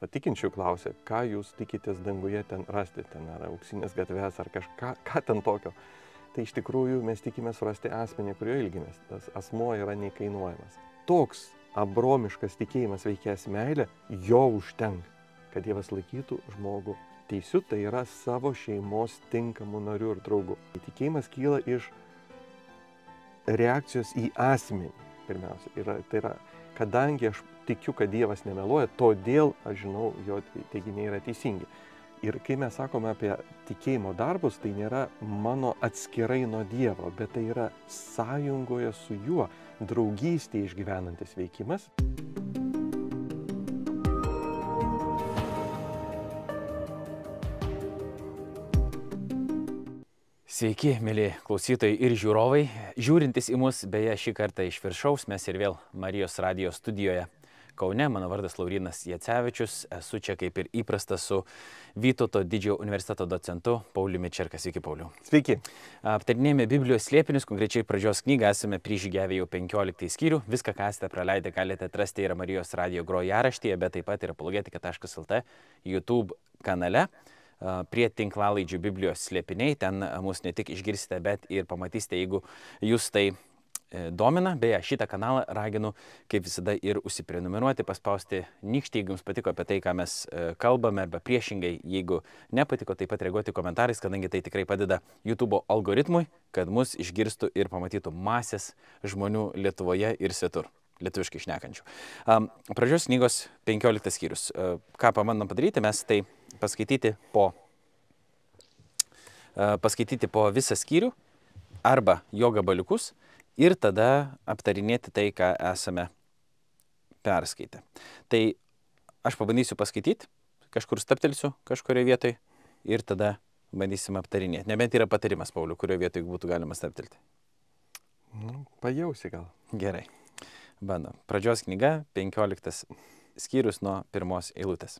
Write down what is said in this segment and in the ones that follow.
patikinčių klausė, ką jūs tikitės danguje ten rasti, ten ar auksinės gatvės, ar kažką ką ten tokio. Tai iš tikrųjų mes tikime surasti asmenį, kurio ilgimės. Tas asmo yra neįkainuojamas. Toks abromiškas tikėjimas veikęs meilė, jo užtenka, kad Dievas laikytų žmogų teisiu, tai yra savo šeimos tinkamų narių ir draugų. Tikėjimas kyla iš reakcijos į asmenį. Pirmiausia, yra, tai yra, kadangi aš tikiu, kad Dievas nemeluoja, todėl aš žinau, jo teiginiai yra teisingi. Ir kai mes sakome apie tikėjimo darbus, tai nėra mano atskirai nuo Dievo, bet tai yra sąjungoje su juo, draugystėje išgyvenantis veikimas. Sveiki, mėly klausytojai ir žiūrovai. Žiūrintis į mus, beje, šį kartą iš viršaus, mes ir vėl Marijos radijos studijoje Kaune. Mano vardas Laurinas Jacevičius. Esu čia kaip ir įprasta su Vytauto didžiojo universiteto docentu Pauliumi Čerkas. Sveiki, Pauliu. Sveiki. Aptarinėjame Biblijos slėpinius, konkrečiai pradžios knygą esame prižygiavę jau 15 skyrių. Viską, ką esate praleidę, galite atrasti ir Marijos radio grojaraštyje, bet taip pat ir apologetika.lt YouTube kanale prie tinklalaidžių Biblijos slėpiniai. Ten mus ne tik išgirsite, bet ir pamatysite, jeigu jūs tai domina. Beje, šitą kanalą raginu, kaip visada, ir užsiprenumeruoti, paspausti nykštį, jeigu jums patiko apie tai, ką mes e, kalbame, arba priešingai, jeigu nepatiko, taip pat reaguoti komentarais, kadangi tai tikrai padeda YouTube algoritmui, kad mus išgirstų ir pamatytų masės žmonių Lietuvoje ir svetur lietuviškai šnekančių. Um, pradžios knygos 15 skyrius. Uh, ką pamandom padaryti, mes tai paskaityti po, uh, paskaityti po visą skyrių arba jo gabaliukus ir tada aptarinėti tai, ką esame perskaitę. Tai aš pabandysiu paskaityti, kažkur staptelsiu kažkurioje vietoje ir tada bandysim aptarinėti. Nebent yra patarimas, Pauliu, kurioje vietoje būtų galima staptelti. Nu, pajausi gal. Gerai. Bandom. Pradžios knyga, 15 skyrius nuo pirmos eilutės.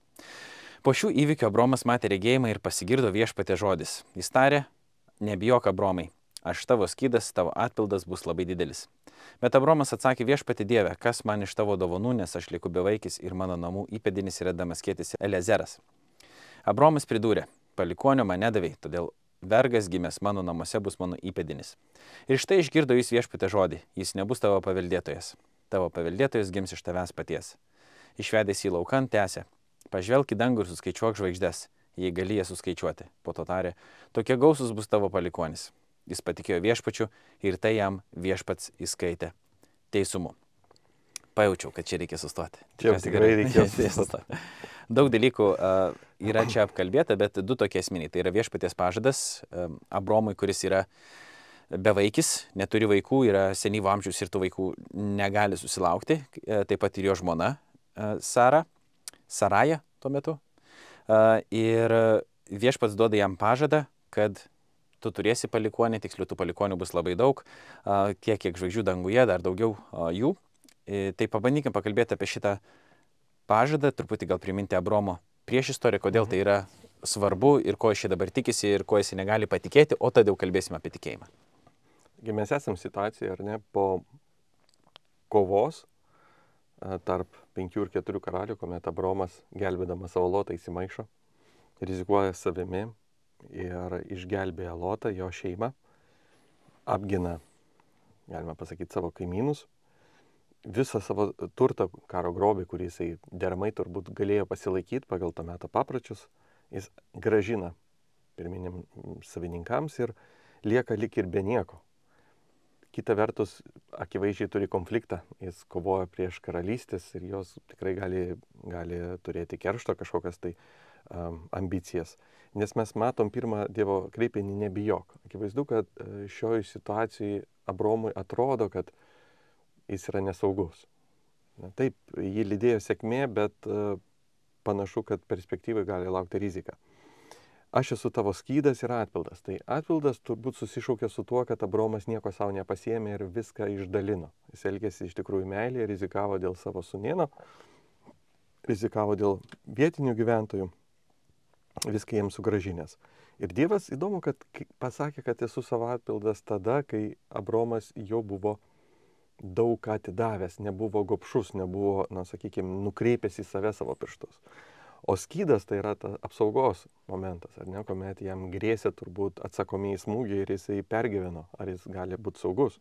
Po šių įvykių Abromas matė regėjimą ir pasigirdo viešpatė žodis. Jis tarė, nebijok Abromai, aš tavo skydas, tavo atpildas bus labai didelis. Bet Abromas atsakė viešpatė Dieve, kas man iš tavo dovanų, nes aš liku bevaikis ir mano namų įpėdinis yra damaskėtis Elezeras. Abromas pridūrė, palikonio man nedavėjai, todėl vergas gimęs mano namuose bus mano įpėdinis. Ir štai išgirdo jis viešpatė žodį, jis nebus tavo paveldėtojas tavo paveldėtojas gims iš tavęs paties. Išvedęs į laukan tęsė, pažvelk į dangų ir suskaičiuok žvaigždės, jei gali jas suskaičiuoti. Po to tarė, tokie gausus bus tavo palikonis. Jis patikėjo viešpačiu ir tai jam viešpats įskaitė teisumu. Pajaučiau, kad čia reikia sustoti. Čia tikrai reikia sustoti. Daug dalykų uh, yra čia apkalbėta, bet du tokie esminiai. Tai yra viešpaties pažadas uh, Abromui, kuris yra bevaikis, neturi vaikų, yra senyvo amžiaus ir tų vaikų negali susilaukti, taip pat ir jo žmona Sara, Saraja tuo metu. Ir viešpats duoda jam pažadą, kad tu turėsi palikonį, tiksliau tų palikonių bus labai daug, tiek kiek žvaigždžių danguje, dar daugiau jų. Tai pabandykim pakalbėti apie šitą pažadą, truputį gal priminti Abromo prieš istoriją, kodėl tai yra svarbu ir ko čia dabar tikisi ir ko jis negali patikėti, o tada jau kalbėsime apie tikėjimą. Mes esam situacijoje, ar ne, po kovos tarp penkių ir keturių karalių, kuomet Abromas, gelbėdamas savo lotą, įsimaišo, rizikuoja savimi ir išgelbėja lotą, jo šeimą, apgina, galima pasakyti, savo kaimynus, visą savo turtą, karo grobį, kurį jisai deramai turbūt galėjo pasilaikyti pagal to meto papročius, jis gražina pirminiam savininkams ir lieka lik ir be nieko. Kita vertus, akivaizdžiai turi konfliktą. Jis kovoja prieš karalystės ir jos tikrai gali, gali turėti keršto kažkokias tai um, ambicijas. Nes mes matom pirmą Dievo kreipinį nebijok. Akivaizdu, kad e, šioje situacijoje Abromui atrodo, kad jis yra nesaugus. Na, taip, jį lydėjo sėkmė, bet uh, panašu, kad perspektyvai gali laukti rizika aš esu tavo skydas ir atpildas. Tai atpildas turbūt susišaukė su tuo, kad Abromas nieko savo nepasėmė ir viską išdalino. Jis elgėsi iš tikrųjų meilė, rizikavo dėl savo sunieno, rizikavo dėl vietinių gyventojų, viską jiems sugražinės. Ir Dievas įdomu, kad pasakė, kad esu savo atpildas tada, kai Abromas jau buvo daug ką atidavęs, nebuvo gopšus, nebuvo, na, sakykime, nukreipęs į save savo pirštus. O skydas tai yra ta apsaugos momentas, ar ne, kuomet jam grėsė turbūt atsakomieji smūgiai ir jisai pergyveno, ar jis gali būti saugus.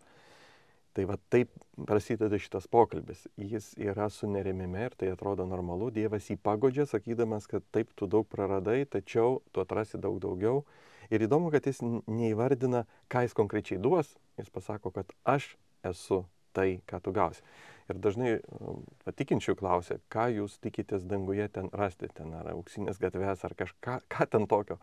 Tai va taip prasideda šitas pokalbis. Jis yra su nerimime ir tai atrodo normalu. Dievas jį pagodžia, sakydamas, kad taip tu daug praradai, tačiau tu atrasi daug daugiau. Ir įdomu, kad jis neįvardina, ką jis konkrečiai duos. Jis pasako, kad aš esu tai, ką tu gausi. Ir dažnai patikinčių klausia, ką jūs tikitės danguje ten rasti, ten ar auksinės gatves, ar kažką ką ten tokio.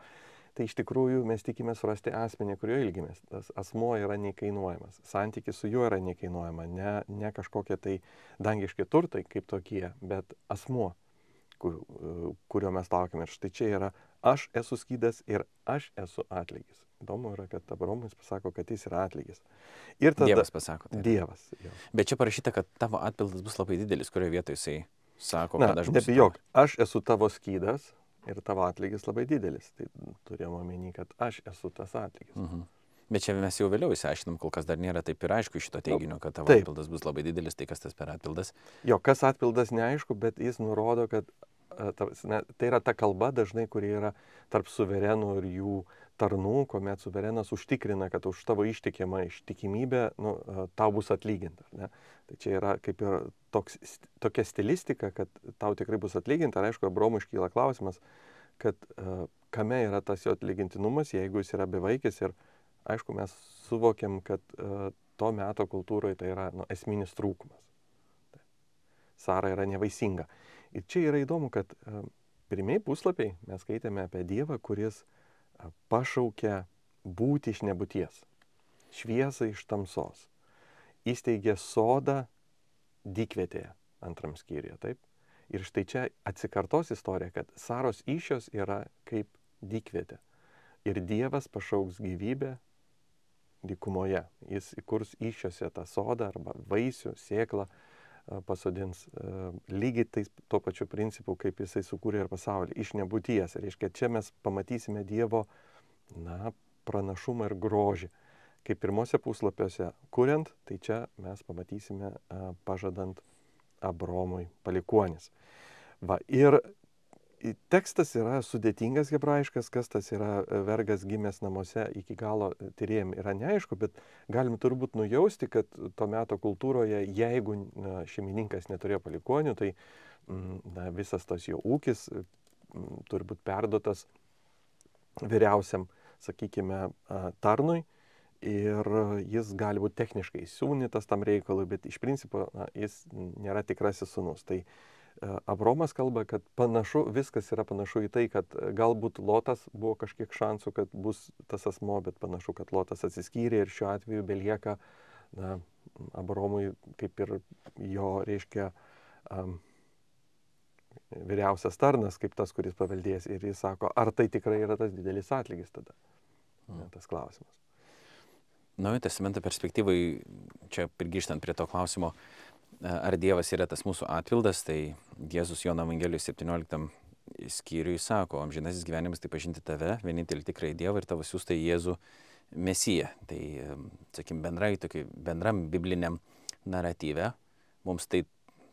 Tai iš tikrųjų mes tikime surasti asmenį, kurio ilgimės. Tas asmuo yra nekainuojamas. Santykis su juo yra nekainuojama. Ne, ne kažkokie tai dangiški turtai kaip tokie, bet asmuo, kur, kurio mes laukiame. Ir štai čia yra aš esu skydas ir aš esu atlygis. Įdomu yra, kad Abraomas pasako, kad jis yra atlygis. Ir tada, Dievas pasako. Tai. Dievas. Jo. Bet čia parašyta, kad tavo atpildas bus labai didelis, kurioje vietoje jisai sako, Na, kad aš būsiu. Nebijok, aš esu tavo skydas ir tavo atlygis labai didelis. Tai turėjom omeny, kad aš esu tas atlygis. Mhm. Bet čia mes jau vėliau įsiaiškinam, kol kas dar nėra taip ir aišku šito teiginio, kad tavo taip. atpildas bus labai didelis, tai kas tas per atpildas. Jo, kas atpildas neaišku, bet jis nurodo, kad tai yra ta kalba dažnai, kuri yra tarp suverenų ir jų tarnų, kuomet suverenas užtikrina, kad už tavo ištikimą ištikimybę nu, tau bus atlyginta. Ne? Tai čia yra kaip ir toks, tokia stilistika, kad tau tikrai bus atlyginta. Ir aišku, Abromui iškyla klausimas, kad uh, kame yra tas jo atlygintinumas, jeigu jis yra bevaikis. Ir aišku, mes suvokiam, kad uh, to meto kultūroje tai yra nu, esminis trūkumas. Tai. Sara yra nevaisinga. Ir čia yra įdomu, kad uh, pirmieji puslapiai mes skaitėme apie Dievą, kuris uh, pašaukia būti iš nebūties, šviesą iš tamsos. Įsteigė sodą dykvietėje antram skyriuje, taip? Ir štai čia atsikartos istorija, kad Saros iššios yra kaip dykvietė. Ir Dievas pašauks gyvybę dykumoje. Jis įkurs iššiose tą sodą arba vaisių, sėklą pasodins lygiai tais tuo pačiu principu, kaip jisai sukūrė ir pasaulį, iš nebūties. Reiškia, čia mes pamatysime Dievo, na, pranašumą ir grožį. Kaip pirmose puslapiuose kuriant, tai čia mes pamatysime pažadant Abromui palikuonis. Va, ir tekstas yra sudėtingas hebrajiškas, kas tas yra e, vergas gimęs namuose iki galo e, tyrėjim yra neaišku, bet galim turbūt nujausti, kad to meto kultūroje, jeigu šeimininkas neturėjo palikonių, tai mm, na, visas tas jo ūkis mm, turi būti perdotas vyriausiam, sakykime, tarnui ir jis gali būti techniškai siūnytas tam reikalui, bet iš principo na, jis nėra tikrasis sunus. Tai uh, Abromas kalba, kad panašu, viskas yra panašu į tai, kad galbūt Lotas buvo kažkiek šansų, kad bus tas asmo, bet panašu, kad Lotas atsiskyrė ir šiuo atveju belieka na, Abromui kaip ir jo, reiškia, um, vyriausias tarnas, kaip tas, kuris paveldės. Ir jis sako, ar tai tikrai yra tas didelis atlygis tada? Na, tas klausimas. Naujojo testamento perspektyvai, čia grįžtant prie to klausimo, uh, ar Dievas yra tas mūsų atpildas, tai Jėzus Jono Evangelijos 17 skyriui sako, amžinasis gyvenimas tai pažinti tave, vienintelį tikrai Dievą ir tavo siūstai Jėzų Mesiją. Tai, sakim, bendrai, tokį, bendram bibliniam naratyve mums tai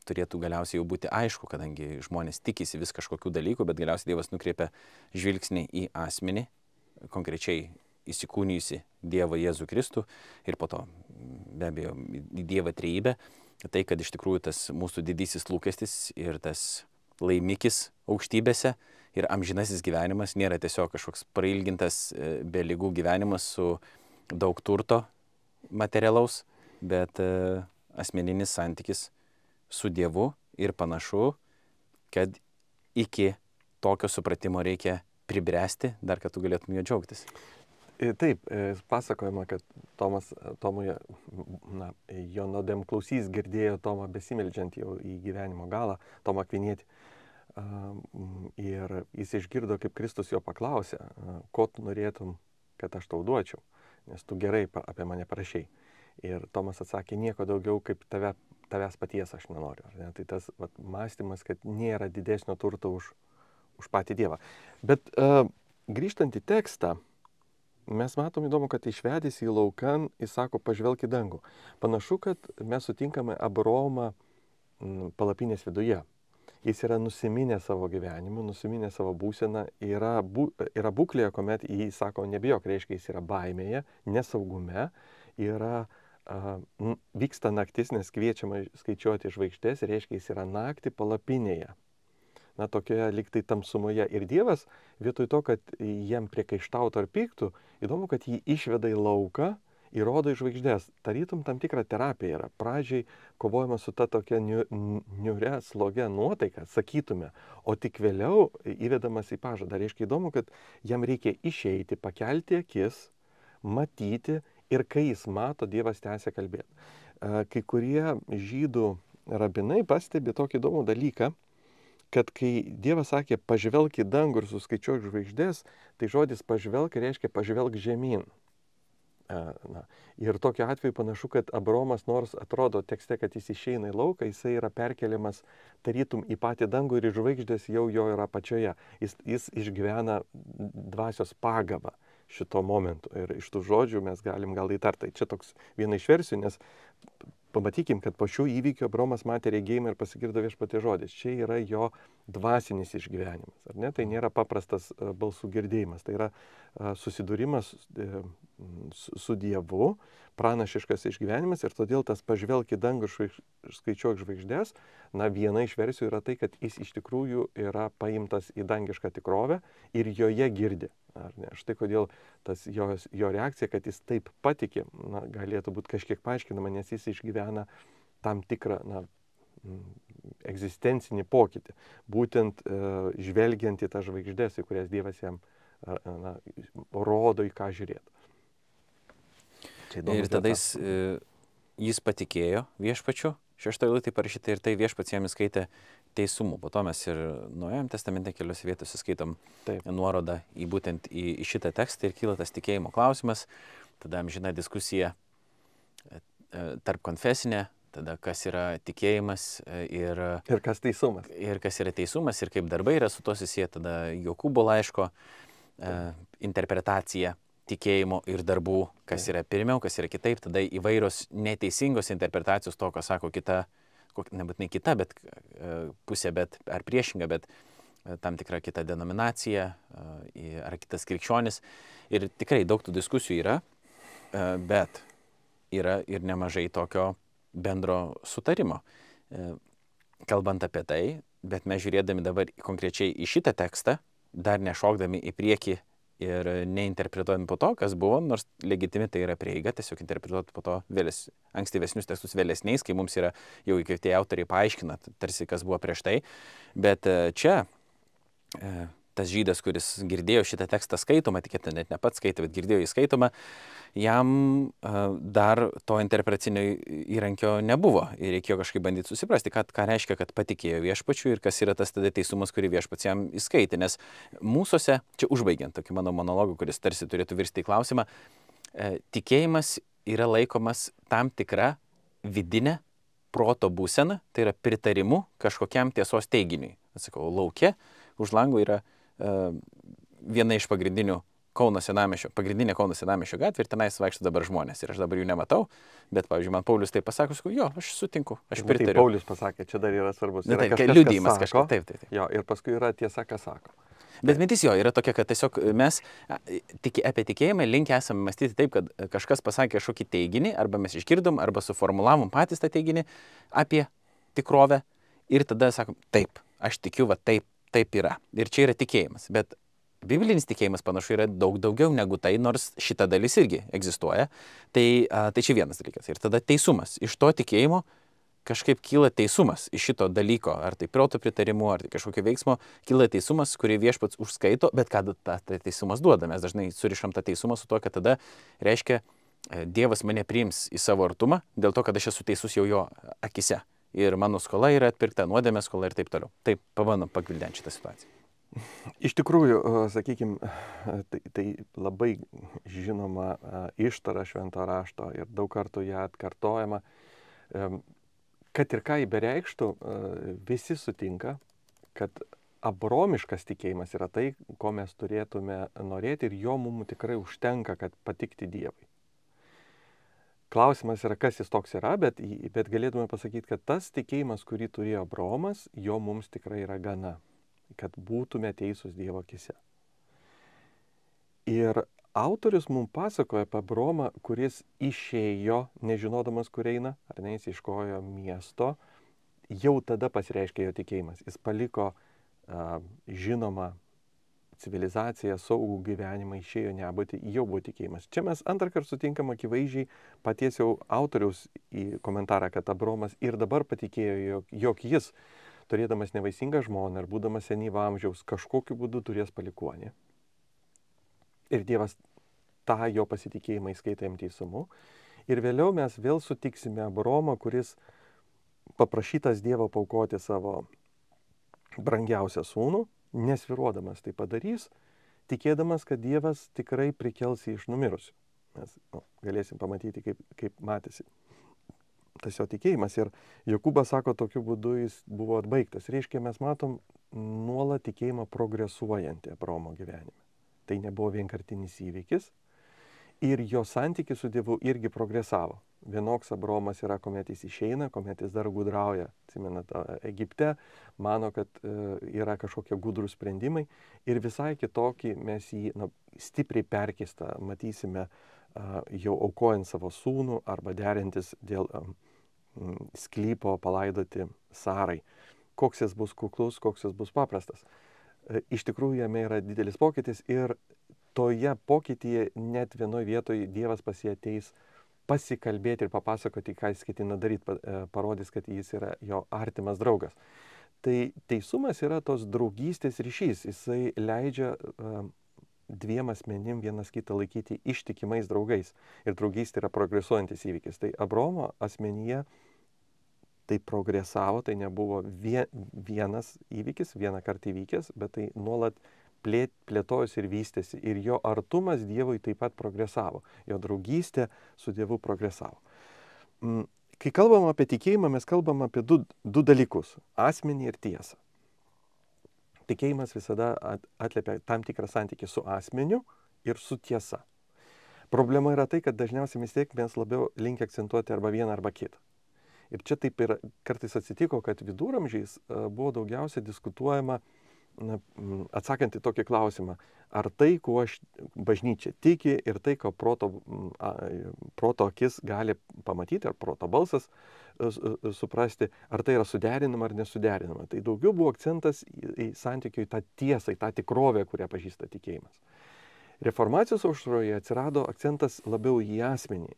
turėtų galiausiai jau būti aišku, kadangi žmonės tikisi vis kažkokių dalykų, bet galiausiai Dievas nukreipia žvilgsnį į asmenį, konkrečiai įsikūnijusi Dievą Jėzų Kristų ir po to be abejo į Dievą trejybę tai, kad iš tikrųjų tas mūsų didysis lūkestis ir tas laimikis aukštybėse ir amžinasis gyvenimas nėra tiesiog kažkoks prailgintas e, be lygų gyvenimas su daug turto materialaus, bet e, asmeninis santykis su Dievu ir panašu, kad iki tokio supratimo reikia pribręsti, dar kad tu galėtum jo džiaugtis. Taip, e, pasakojama, kad Tomas, Tomui, na, jo nuodėm klausys girdėjo Tomą besimeldžiant jau į gyvenimo galą, Tomą kvinėti. Ir jis išgirdo, kaip Kristus jo paklausė, ko tu norėtum, kad aš tau duočiau, nes tu gerai apie mane prašiai. Ir Tomas atsakė, nieko daugiau kaip tave, tavęs paties aš nenoriu. Ne? Tai tas vat, mąstymas, kad nėra didesnio turto už, už patį Dievą. Bet uh, grįžtant į tekstą, mes matom įdomu, kad išvedęs į laukan, jis sako, pažvelk į dangų. Panašu, kad mes sutinkame Abromą palapinės viduje. jis yra nusiminę savo gyvenimu, nusiminę savo būseną, yra, bu, yra būklėje, kuomet jis sako, nebijok, reiškia, jis yra baimėje, nesaugume, yra, a, vyksta naktis, nes kviečiama skaičiuoti žvaigždės, reiškia, jis yra naktį palapinėje. Na, tokioje liktai tamsumoje. Ir Dievas, vietoj to, kad jam priekaištautų ar pyktų, įdomu, kad jį išveda į lauką įrodo į žvaigždės. Tarytum tam tikra terapija yra. Pradžiai kovojama su ta tokia niure, slogia nuotaika, sakytume, o tik vėliau įvedamas į pažadą. Reiškia įdomu, kad jam reikia išeiti, pakelti akis, matyti ir kai jis mato, Dievas tęsia kalbėti. Kai kurie žydų rabinai pastebi tokį įdomų dalyką, kad kai Dievas sakė pažvelk į dangų ir suskaičiuok žvaigždės, tai žodis pažvelk reiškia pažvelk žemyn. Na, ir tokiu atveju panašu, kad Abromas, nors atrodo tekste, kad jis išeina į lauką, jisai yra perkeliamas tarytum į patį dangų ir žvaigždės jau jo yra pačioje. Jis, jis išgyvena dvasios pagavą šito momentu. Ir iš tų žodžių mes galim gal įtartai. Čia toks viena iš versijų, nes pamatykim, kad po šių įvykių Abromas matė regėjimą ir pasigirdo viešpatė žodis. Čia yra jo dvasinis išgyvenimas. Ar ne? Tai nėra paprastas e, balsų girdėjimas. Tai yra e, susidūrimas e, su Dievu, pranašiškas išgyvenimas ir todėl tas pažvelk į dangų skaičiuok žvaigždės, na viena iš versijų yra tai, kad jis iš tikrųjų yra paimtas į dangišką tikrovę ir joje girdi. Ar ne? Štai kodėl tas jo, jo reakcija, kad jis taip patikė, na, galėtų būti kažkiek paaiškinama, nes jis išgyvena tam tikrą na, egzistencinį pokytį, būtent e, žvelgiant į tą žvaigždės, į kurias Dievas jam na, rodo, į ką žiūrėti. Ir tada jis, e, jis patikėjo viešpačiu, šeštoje eilutėje parašyta ir tai viešpats jam įskaitė teisumu. Po to mes ir Nuojam testamente keliose vietose skaitom Taip. nuorodą į būtent į, į šitą tekstą ir kyla tas tikėjimo klausimas. Tada amžina diskusija e, e, tarp konfesinė, tada kas yra tikėjimas ir, ir kas teisumas. Ir kas yra teisumas ir kaip darbai yra su to susiję, tada Jokūbo laiško Taip. interpretacija tikėjimo ir darbų, kas yra pirmiau, kas yra kitaip, tada įvairios neteisingos interpretacijos to, ką sako kita, nebūtinai kita, bet e, pusė, bet ar priešinga, bet e, tam tikra kita denominacija e, ar kitas krikščionis. Ir tikrai daug tų diskusijų yra, bet yra ir nemažai tokio bendro sutarimo. Kalbant apie tai, bet mes žiūrėdami dabar konkrečiai į šitą tekstą, dar nešokdami į priekį ir neinterpretuojant po to, kas buvo, nors legitimi tai yra prieiga, tiesiog interpretuoti po to vėles, ankstyvesnius tekstus vėlesniais, kai mums yra jau įkvėpti autoriai paaiškina, tarsi kas buvo prieš tai. Bet e, čia e, tas žydas, kuris girdėjo šitą tekstą skaitomą, tikėtina net ne pats skaitė, bet girdėjo įskaitomą, jam dar to interprecinio įrankio nebuvo ir reikėjo kažkaip bandyti susiprasti, kad, ką reiškia, kad patikėjo viešpačiu ir kas yra tas tada teisumas, kurį viešpats jam įskaitė. Nes mūsųse, čia užbaigiant tokį mano monologą, kuris tarsi turėtų virsti į klausimą, e, tikėjimas yra laikomas tam tikra vidinė proto būsena, tai yra pritarimu kažkokiam tiesos teiginiui. Atsakau, laukia už lango yra viena iš pagrindinių Kauno senamešio, pagrindinė Kauno senamešio gatvė ir tenais vaikšto dabar žmonės. Ir aš dabar jų nematau, bet, pavyzdžiui, man Paulius tai pasako, sakau, jo, aš sutinku, aš tai pritariu. Tai Paulius pasakė, čia dar yra svarbus. Na, taip, kažkas, liudijimas kažko. Taip, taip, taip. Jo, ir paskui yra tiesa, ką sako. Bet mintis jo yra tokia, kad tiesiog mes tik, apie tikėjimą linkę esame mąstyti taip, kad kažkas pasakė kažkokį teiginį, arba mes išgirdom, arba suformulavom patys tą teiginį apie tikrovę ir tada sakom, taip, aš tikiu, va taip, taip yra. Ir čia yra tikėjimas. Bet Biblinis tikėjimas panašu yra daug daugiau negu tai, nors šita dalis irgi egzistuoja. Tai, a, tai čia vienas dalykas. Ir tada teisumas. Iš to tikėjimo kažkaip kyla teisumas iš šito dalyko, ar tai proto pritarimu, ar tai kažkokio veiksmo, kyla teisumas, kurį viešpats užskaito, bet ką ta, ta teisumas duoda. Mes dažnai surišam tą teisumą su to, kad tada reiškia, e, Dievas mane priims į savo artumą dėl to, kad aš esu teisus jau jo akise. Ir mano skola yra atpirkta, nuodėmė skola ir taip toliau. Taip, pabandom pagvildenti šitą situaciją. Iš tikrųjų, sakykime, tai, tai labai žinoma ištara švento rašto ir daug kartų ją atkartojama. Kad ir ką jį bereikštų, visi sutinka, kad abromiškas tikėjimas yra tai, ko mes turėtume norėti ir jo mums tikrai užtenka, kad patikti Dievui. Klausimas yra, kas jis toks yra, bet, bet galėtume pasakyti, kad tas tikėjimas, kurį turėjo Bromas, jo mums tikrai yra gana, kad būtume teisūs Dievo akise. Ir autorius mums pasakoja apie Bromą, kuris išėjo, nežinodamas, kur eina, ar ne, jis iškojo miesto, jau tada pasireiškė jo tikėjimas. Jis paliko uh, žinomą civilizaciją, saugų gyvenimą, išėjo nebūti, jau buvo tikėjimas. Čia mes antrą kartą sutinkam akivaizdžiai paties jau autoriaus į komentarą, kad Abromas ir dabar patikėjo, jog, jog jis, turėdamas nevaisingą žmoną ir būdamas senyvo amžiaus, kažkokiu būdu turės palikuonį. Ir Dievas tą jo pasitikėjimą įskaitė jam teisumu. Ir vėliau mes vėl sutiksime Abromą, kuris paprašytas Dievo paukoti savo brangiausią sūnų, nesviruodamas tai padarys, tikėdamas, kad Dievas tikrai prikels jį iš numirusių. Mes nu, galėsim pamatyti, kaip, kaip matėsi tas jo tikėjimas. Ir Jokūbas sako, tokiu būdu jis buvo atbaigtas. Reiškia, mes matom nuolat tikėjimą progresuojantį Abraomo gyvenime. Tai nebuvo vienkartinis įvykis. Ir jo santykis su Dievu irgi progresavo vienoks Abromas yra, kuomet jis išeina, kuomet jis dar gudrauja, atsimenat, Egipte, mano, kad e, yra kažkokie gudrų sprendimai ir visai kitokį mes jį na, stipriai perkistą matysime jau aukojant savo sūnų arba derintis dėl sklypo palaidoti Sarai. Koks jis bus kuklus, koks jis bus paprastas. E, iš tikrųjų, jame yra didelis pokytis ir toje pokytyje net vienoje vietoje Dievas pasieteis uh, pasikalbėti ir papasakoti, ką jis ketina daryti, e, parodys, kad jis yra jo artimas draugas. Tai teisumas yra tos draugystės ryšys, jisai leidžia uh, dviem asmenim vienas kitą laikyti ištikimais draugais. Ir draugystė yra progresuojantis įvykis. Tai Abromo asmenyje tai progresavo, tai nebuvo vienas įvykis, vieną kartą įvykęs, bet tai nuolat plėt, plėtojosi ir vystėsi. Ir jo artumas Dievui taip pat progresavo. Jo draugystė su Dievu progresavo. Mm, kai kalbam apie tikėjimą, mes kalbam apie du, du dalykus - asmenį ir tiesą. Tikėjimas visada atliepia tam tikrą santykį su asmeniu ir su tiesa. Problema yra tai, kad dažniausiai vis tiek mes labiau linkia akcentuoti arba vieną arba kitą. Ir čia taip ir kartais atsitiko, kad viduramžiais buvo daugiausia diskutuojama uh, na, atsakant į tokį klausimą, ar tai, kuo aš bažnyčia tiki ir tai, ko proto, proto akis gali pamatyti, ar proto balsas a, a, suprasti, ar tai yra suderinama ar nesuderinama. Tai daugiau buvo akcentas į santykių į tą tiesą, į tą tikrovę, kurią pažįsta tikėjimas. Reformacijos aušroje atsirado akcentas labiau į asmenį.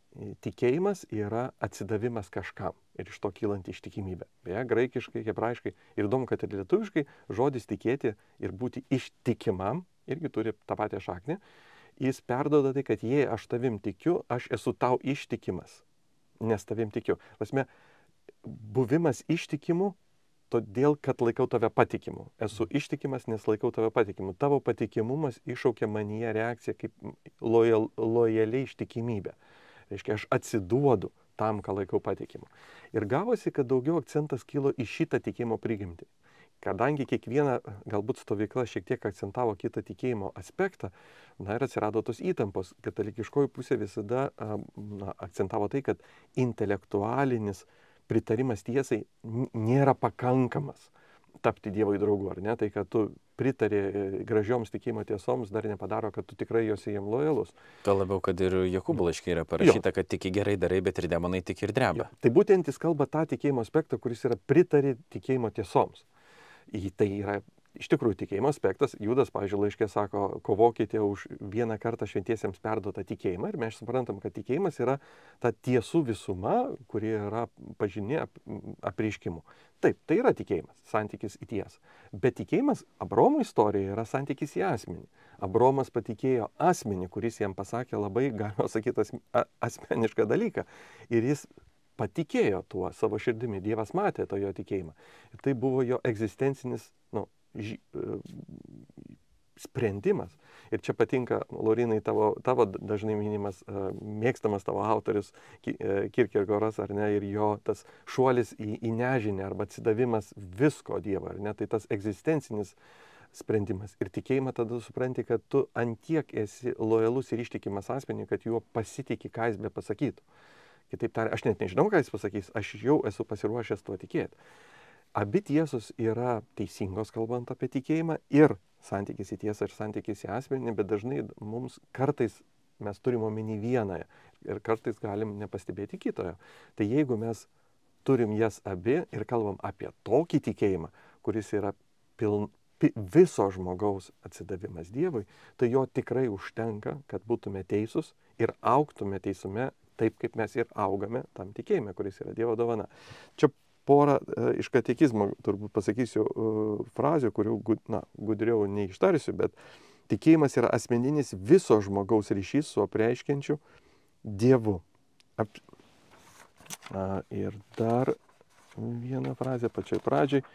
Tikėjimas yra atsidavimas kažkam ir iš to kylanti ištikimybė. Beje, graikiškai, hebrajiškai ir įdomu, kad ir lietuviškai žodis tikėti ir būti ištikimam irgi turi tą patį šaknį. Jis perdoda tai, kad jei aš tavim tikiu, aš esu tau ištikimas, nes tavim tikiu. Pasme, buvimas ištikimu todėl, kad laikau tave patikimu. Esu ištikimas, nes laikau tave patikimu. Tavo patikimumas iššaukia manyje reakciją kaip lojal, lojaliai ištikimybė. Reiškia, aš atsiduodu tam, ką laikau patikimu. Ir gavosi, kad daugiau akcentas kilo į šitą tikėjimo prigimtį. Kadangi kiekviena galbūt stovykla šiek tiek akcentavo kitą tikėjimo aspektą, na ir atsirado tos įtampos. Katalikiškoji pusė visada na, akcentavo tai, kad intelektualinis pritarimas tiesai nėra pakankamas tapti Dievo draugu, ar ne? Tai, kad tu pritari e, gražioms tikėjimo tiesoms, dar nepadaro, kad tu tikrai jos jiem lojalus. Tuo labiau, kad ir Jokūbo laiškai yra parašyta, jo. kad tik gerai darai, bet ir demonai tik ir dreba. Jo. Tai būtent jis kalba tą tikėjimo aspektą, kuris yra pritari tikėjimo tiesoms. Į tai yra iš tikrųjų tikėjimo aspektas. Judas, pavyzdžiui, laiškė sako, kovokite už vieną kartą šventiesiems perduotą tikėjimą. Ir mes suprantam, kad tikėjimas yra ta tiesų visuma, kuri yra pažinė apreiškimu. Taip, tai yra tikėjimas, santykis į tiesą. Bet tikėjimas Abromo istorijoje yra santykis į asmenį. Abromas patikėjo asmenį, kuris jam pasakė labai, galima sakyti, asmenišką dalyką. Ir jis patikėjo tuo savo širdimi. Dievas matė to jo tikėjimą. Ir tai buvo jo egzistencinis nu, ži, e, sprendimas. Ir čia patinka, Lorinai, tavo, tavo dažnai minimas, e, mėgstamas tavo autorius e, Kirkegoras, ar ne, ir jo tas šuolis į, į nežinę arba atsidavimas visko Dievo, ar ne, tai tas egzistencinis sprendimas. Ir tikėjimą tada supranti, kad tu antiek esi lojalus ir ištikimas asmeniui, kad juo pasitikė, ką jis be pasakytų Kitaip tariant, aš net nežinau, ką jis pasakys, aš jau esu pasiruošęs tuo tikėti. Abi tiesos yra teisingos, kalbant apie tikėjimą, ir santykis į tiesą ir santykis į asmenį, bet dažnai mums kartais mes turim omeny vienąją ir kartais galim nepastebėti kitojo. Tai jeigu mes turim jas abi ir kalbam apie tokį tikėjimą, kuris yra piln, viso žmogaus atsidavimas Dievui, tai jo tikrai užtenka, kad būtume teisūs ir auktume teisume taip, kaip mes ir augame tam tikėjime, kuris yra Dievo dovana. Čia porą e, iš katekizmo turbūt pasakysiu e, frazių, kurių na, gudriau neištarsiu, bet tikėjimas yra asmeninis viso žmogaus ryšys su apreiškiančiu Dievu. Ap... A, ir dar vieną frazę pačioj pradžioj.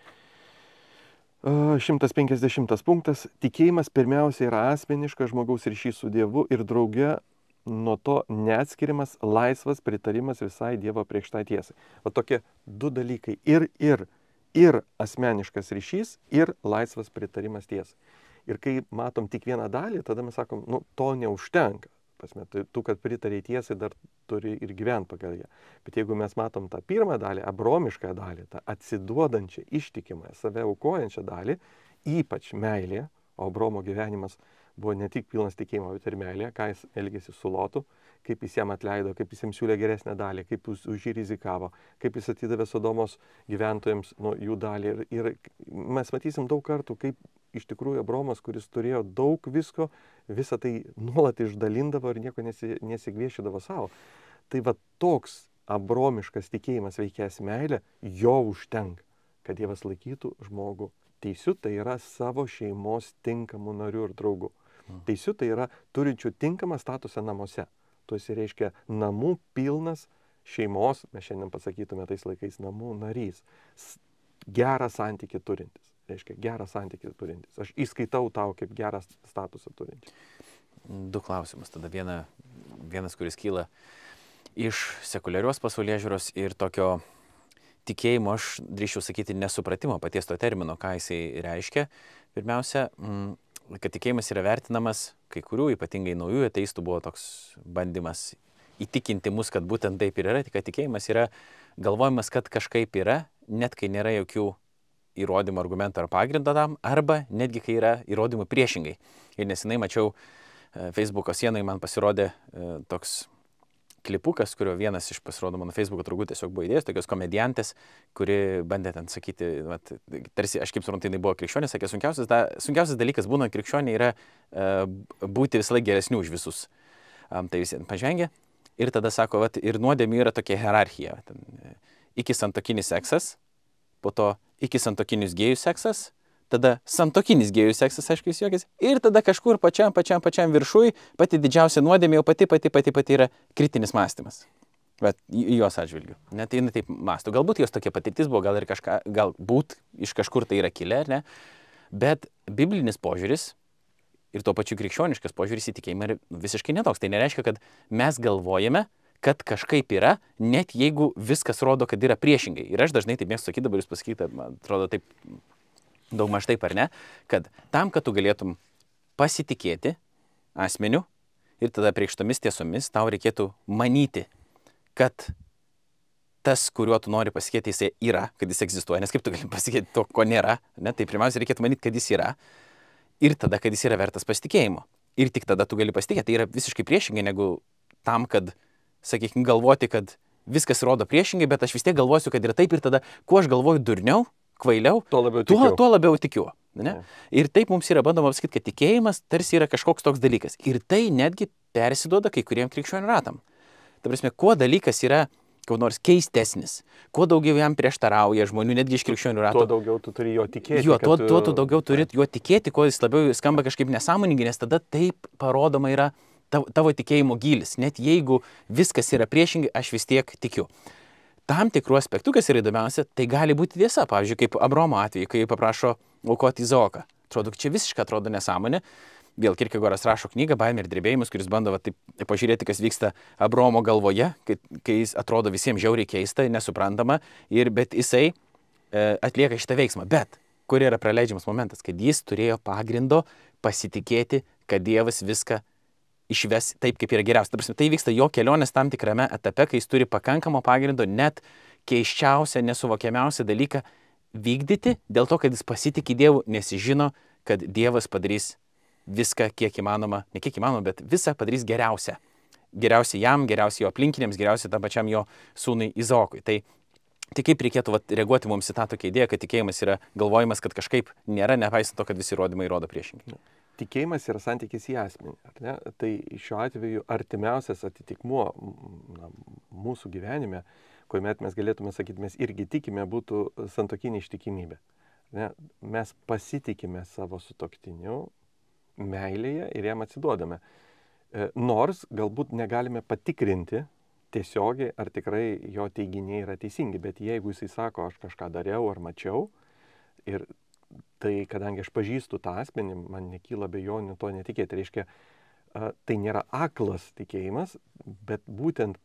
150 punktas. Tikėjimas pirmiausia yra asmeniškas žmogaus ryšys su Dievu ir drauge nuo to neatskiriamas laisvas pritarimas visai Dievo priekštai tiesai. O tokie du dalykai ir ir. Ir asmeniškas ryšys, ir laisvas pritarimas tiesai. Ir kai matom tik vieną dalį, tada mes sakom, nu, to neužtenka. Pasme, tai tu, kad pritariai tiesai, dar turi ir gyventi pagal ją. Bet jeigu mes matom tą pirmą dalį, abromišką dalį, tą atsiduodančią, ištikimą, save aukojančią dalį, ypač meilė, o abromo gyvenimas buvo ne tik pilnas tikėjimo, bet ir meilė, ką jis elgėsi su Lotu, kaip jis jam atleido, kaip jis jam siūlė geresnę dalį, kaip jis už jį rizikavo, kaip jis atidavė Sodomos gyventojams nu, jų dalį. Ir, ir mes matysim daug kartų, kaip iš tikrųjų Abromas, kuris turėjo daug visko, visą tai nuolat išdalindavo ir nieko nesi, nesigviešydavo savo. Tai va toks abromiškas tikėjimas veikęs meilė, jo užtenka, kad Dievas laikytų žmogų teisiu, tai yra savo šeimos tinkamų narių ir draugų. Teisiu tai yra turinčių tinkamą statusą namuose. Tu esi reiškia namų pilnas šeimos, mes šiandien pasakytume tais laikais namų narys. Gerą santykį turintis. Reiškia, gerą santykį turintis. Aš įskaitau tau kaip gerą statusą turintis. Du klausimus. Tada viena, vienas, kuris kyla iš sekuliarios pasaulyje žiūros ir tokio tikėjimo, aš drįšiau sakyti, nesupratimo paties to termino, ką jisai reiškia. Pirmiausia, mm, kad tikėjimas yra vertinamas, kai kurių, ypatingai naujųjų ateistų buvo toks bandymas įtikinti mus, kad būtent taip ir yra, tik kad tikėjimas yra galvojimas, kad kažkaip yra, net kai nėra jokių įrodymų, argumentų ar pagrindo tam, arba netgi kai yra įrodymų priešingai. Ir nesinai mačiau e, Facebook'o sienai, man pasirodė e, toks klipukas, kurio vienas iš pasirodo mano Facebook draugų tiesiog buvo idėjas, tokios komediantės, kuri bandė ten sakyti, vat, tarsi aš kaip suprantu, jinai buvo krikščionė, sakė, sunkiausias, da, sunkiausias dalykas būnant krikščionė yra uh, būti visą laiką geresnių už visus. Um, tai visi pažvengia. Ir tada sako, vat, ir nuodėmė yra tokia hierarchija. Ten, iki santokinis seksas, po to iki santokinis gėjų seksas, tada santokinis gėjų seksas, aišku, jis juokiasi, ir tada kažkur pačiam, pačiam, pačiam viršui pati didžiausia nuodėmė jau pati, pati, pati, pati yra kritinis mąstymas. Bet jos atžvilgiu. Net jinai taip mastų. Galbūt jos tokia patirtis buvo, gal ir kažką, galbūt iš kažkur tai yra kilę, ar ne? Bet biblinis požiūris ir tuo pačiu krikščioniškas požiūris į tikėjimą yra visiškai netoks. Tai nereiškia, kad mes galvojame, kad kažkaip yra, net jeigu viskas rodo, kad yra priešingai. Ir aš dažnai taip mėgstu sakyti, dabar jūs pasakyti, man atrodo taip daug maž taip ar ne, kad tam, kad tu galėtum pasitikėti asmeniu ir tada priekštomis tiesomis tau reikėtų manyti, kad tas, kuriuo tu nori pasitikėti, jisai yra, kad jis egzistuoja, nes kaip tu gali pasitikėti to, ko nėra, ne? tai pirmiausia reikėtų manyti, kad jis yra ir tada, kad jis yra vertas pasitikėjimo. Ir tik tada tu gali pasitikėti. Tai yra visiškai priešingai negu tam, kad, sakykime, galvoti, kad viskas rodo priešingai, bet aš vis tiek galvosiu, kad yra taip ir tada, kuo aš galvoju durniau, kvailiau, tuo labiau tikiu. Tuo, tuo labiau tikiu. Ne? Ja. Ir taip mums yra bandoma pasakyti, kad tikėjimas tarsi yra kažkoks toks dalykas. Ir tai netgi persiduoda kai kuriem krikščionių ratam. Ta prasme, kuo dalykas yra kuo nors keistesnis, kuo daugiau jam prieštarauja žmonių, netgi iš krikščionių rato. Tuo daugiau tu turi jo tikėti. Jo, tuo, tuo tu daugiau turi juo tikėti, kuo jis labiau skamba kažkaip nesąmoningai, nes tada taip parodoma yra tavo, tavo tikėjimo gilis. Net jeigu viskas yra priešingai, aš vis tiek tikiu tam tikrų aspektų, kas yra įdomiausia, tai gali būti tiesa. Pavyzdžiui, kaip Abromo atveju, kai paprašo aukoti Izaoką. Atrodo, čia visiškai atrodo nesąmonė. Vėl Kirkegoras rašo knygą Baimė ir drebėjimus, kuris bando va, taip, pažiūrėti, kas vyksta Abromo galvoje, kai, kai jis atrodo visiems žiauriai keista, nesuprantama, ir, bet jisai e, atlieka šitą veiksmą. Bet kur yra praleidžiamas momentas, kad jis turėjo pagrindo pasitikėti, kad Dievas viską išves taip, kaip yra geriausia. Ta prasme, tai vyksta jo kelionės tam tikrame etape, kai jis turi pakankamo pagrindo net keiščiausią, nesuvokiamiausią dalyką vykdyti, dėl to, kad jis pasitikė Dievu, nes jis žino, kad Dievas padarys viską, kiek įmanoma, ne kiek įmanoma, bet visą padarys geriausia. Geriausia jam, geriausia jo aplinkiniams, geriausia tam pačiam jo sūnui Izokui. Tai Tai kaip reikėtų vat, reaguoti mums į tą tokią idėją, kad tikėjimas yra galvojimas, kad kažkaip nėra, nepaisant to, kad visi įrodymai rodo priešingai. Tikėjimas yra santykis į asmenį. Tai šiuo atveju artimiausias atitikmuo na, mūsų gyvenime, kuomet mes galėtume sakyti, mes irgi tikime, būtų santokinė ištikimybė. Ne? Mes pasitikime savo sutoktiniu meilėje ir jam atsiduodame. E, nors galbūt negalime patikrinti tiesiogiai, ar tikrai jo teiginiai yra teisingi, bet jeigu jisai sako, aš kažką dariau ar mačiau, ir tai kadangi aš pažįstu tą asmenį, man nekyla bejonių to netikėti. Reiškia, tai nėra aklas tikėjimas, bet būtent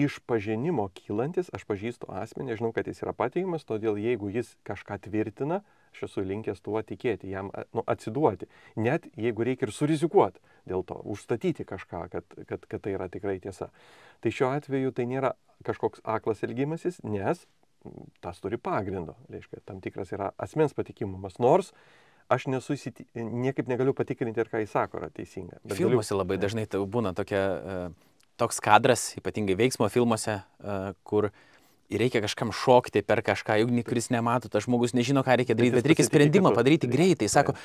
iš pažinimo kylantis, aš pažįstu asmenį, žinau, kad jis yra pateikimas, todėl jeigu jis kažką tvirtina, aš esu linkęs tuo tikėti, jam nu, atsiduoti. Net jeigu reikia ir surizikuoti dėl to, užstatyti kažką, kad, kad, kad tai yra tikrai tiesa. Tai šiuo atveju tai nėra kažkoks aklas elgimasis, nes tas turi pagrindo, reiškia, tam tikras yra asmens patikimumas. Nors aš nesu įsiti... niekaip negaliu patikrinti, ar ką jis sako, yra teisinga. Filmuose galiu... labai dažnai tai būna tokia, uh, toks kadras, ypatingai veiksmo filmuose, uh, kur reikia kažkam šokti per kažką, juk kuris nemato, tas žmogus nežino, ką reikia daryti, bet, bet reikia sprendimą padaryti greitai. Sako,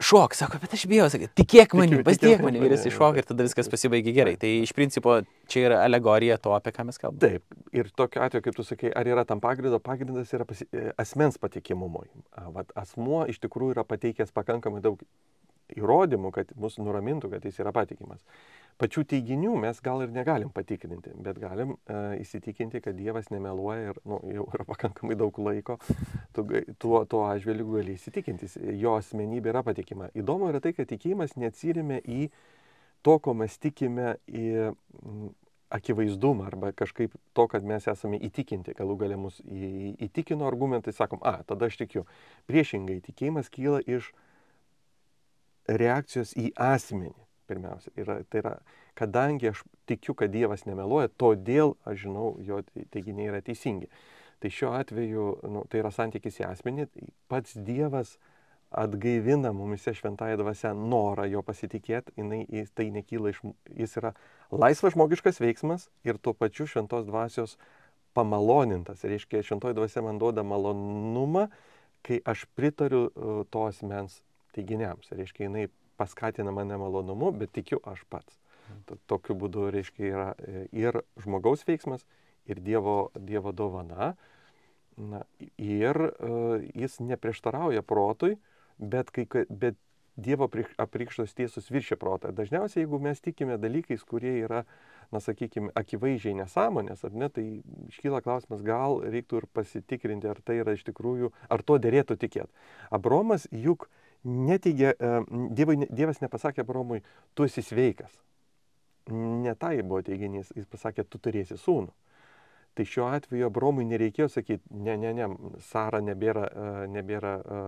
šok, sako, bet aš bijau, sakė, tikėk manim, pasitikėk manim ir jis iššok ir tada viskas pasibaigia gerai. Tai iš principo čia yra alegorija to, apie ką mes kalbame. Taip, ir tokiu atveju, kaip tu sakai, ar yra tam pagrindo, pagrindas yra pasi... E, asmens patikimumui. Vat asmuo iš tikrųjų yra pateikęs pakankamai daug įrodymų, kad mus nuramintų, kad jis yra patikimas. Pačių teiginių mes gal ir negalim patikrinti, bet galim uh, įsitikinti, kad Dievas nemeluoja ir nu, jau yra pakankamai daug laiko, tu, tuo, tuo atžvilgiu gali įsitikinti, jo asmenybė yra patikima. Įdomu yra tai, kad tikėjimas neatsirime į to, ko mes tikime į akivaizdumą arba kažkaip to, kad mes esame įtikinti, galų galę mus įtikino argumentai, sakom, a, tada aš tikiu. Priešingai, tikėjimas kyla iš reakcijos į asmenį pirmiausia. Yra, tai yra, kadangi aš tikiu, kad Dievas nemeluoja, todėl aš žinau, jo teiginiai yra teisingi. Tai šiuo atveju nu, tai yra santykis į asmenį, pats Dievas atgaivina mumise šventąją dvasę norą jo pasitikėti, jinai, tai nekyla iš, jis yra laisvas žmogiškas veiksmas ir tuo pačiu šventos dvasios pamalonintas. Reiškia, šventoji dvasia man duoda malonumą, kai aš pritariu to asmens teiginiams. Reiškia, jinai paskatina mane malonumu, bet tikiu aš pats. Tokiu būdu, reiškia, yra e, ir žmogaus veiksmas, ir Dievo, dievo dovana. Na, ir uh, jis neprieštarauja protui, bet, kai, bet Dievo aprikštos tiesus viršia protą. Dažniausiai, jeigu mes tikime dalykais, kurie yra, na, sakykime, akivaizdžiai nesąmonės, ar ne, tai iškyla klausimas, gal reiktų ir pasitikrinti, ar tai yra iš tikrųjų, ar to dėrėtų tikėti. Abromas juk uh, neteigia, e, dievai, Dievas nepasakė Abraomui, tu esi sveikas. Ne tai buvo teiginys, jis pasakė, tu turėsi sūnų. Tai šiuo atveju Abromui nereikėjo sakyti, ne, ne, ne, Sara nebėra, e, nebėra e,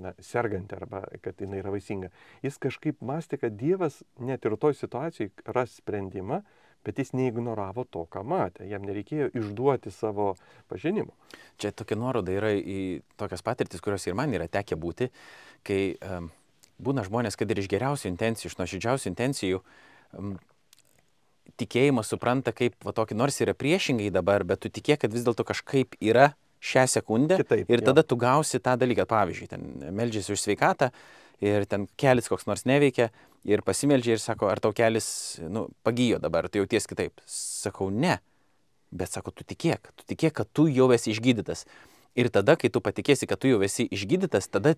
na, serganti arba kad jinai yra vaisinga. Jis kažkaip mąstė, kad Dievas net ir toj situacijai ras sprendimą, bet jis neignoravo to, ką matė. Jam nereikėjo išduoti savo pažinimo. Čia tokia nuoroda yra į tokias patirtis, kurios ir man yra tekę būti, kai um, būna žmonės, kad ir iš geriausių intencijų, iš nuoširdžiausių intencijų, um, tikėjimą supranta kaip, va tokį, nors yra priešingai dabar, bet tu tikė, kad vis dėlto kažkaip yra šią sekundę Kitaip, ir tada jo. tu gausi tą dalyką. Pavyzdžiui, ten melžiasi už sveikatą ir ten kelis koks nors neveikia ir pasimeldžia ir sako, ar tau kelis, nu, pagyjo dabar, tu jauties kitaip. Sakau, ne. Bet sako, tu tikėk, tu tikėk, kad tu jau esi išgydytas. Ir tada, kai tu patikėsi, kad tu jau esi išgydytas, tada,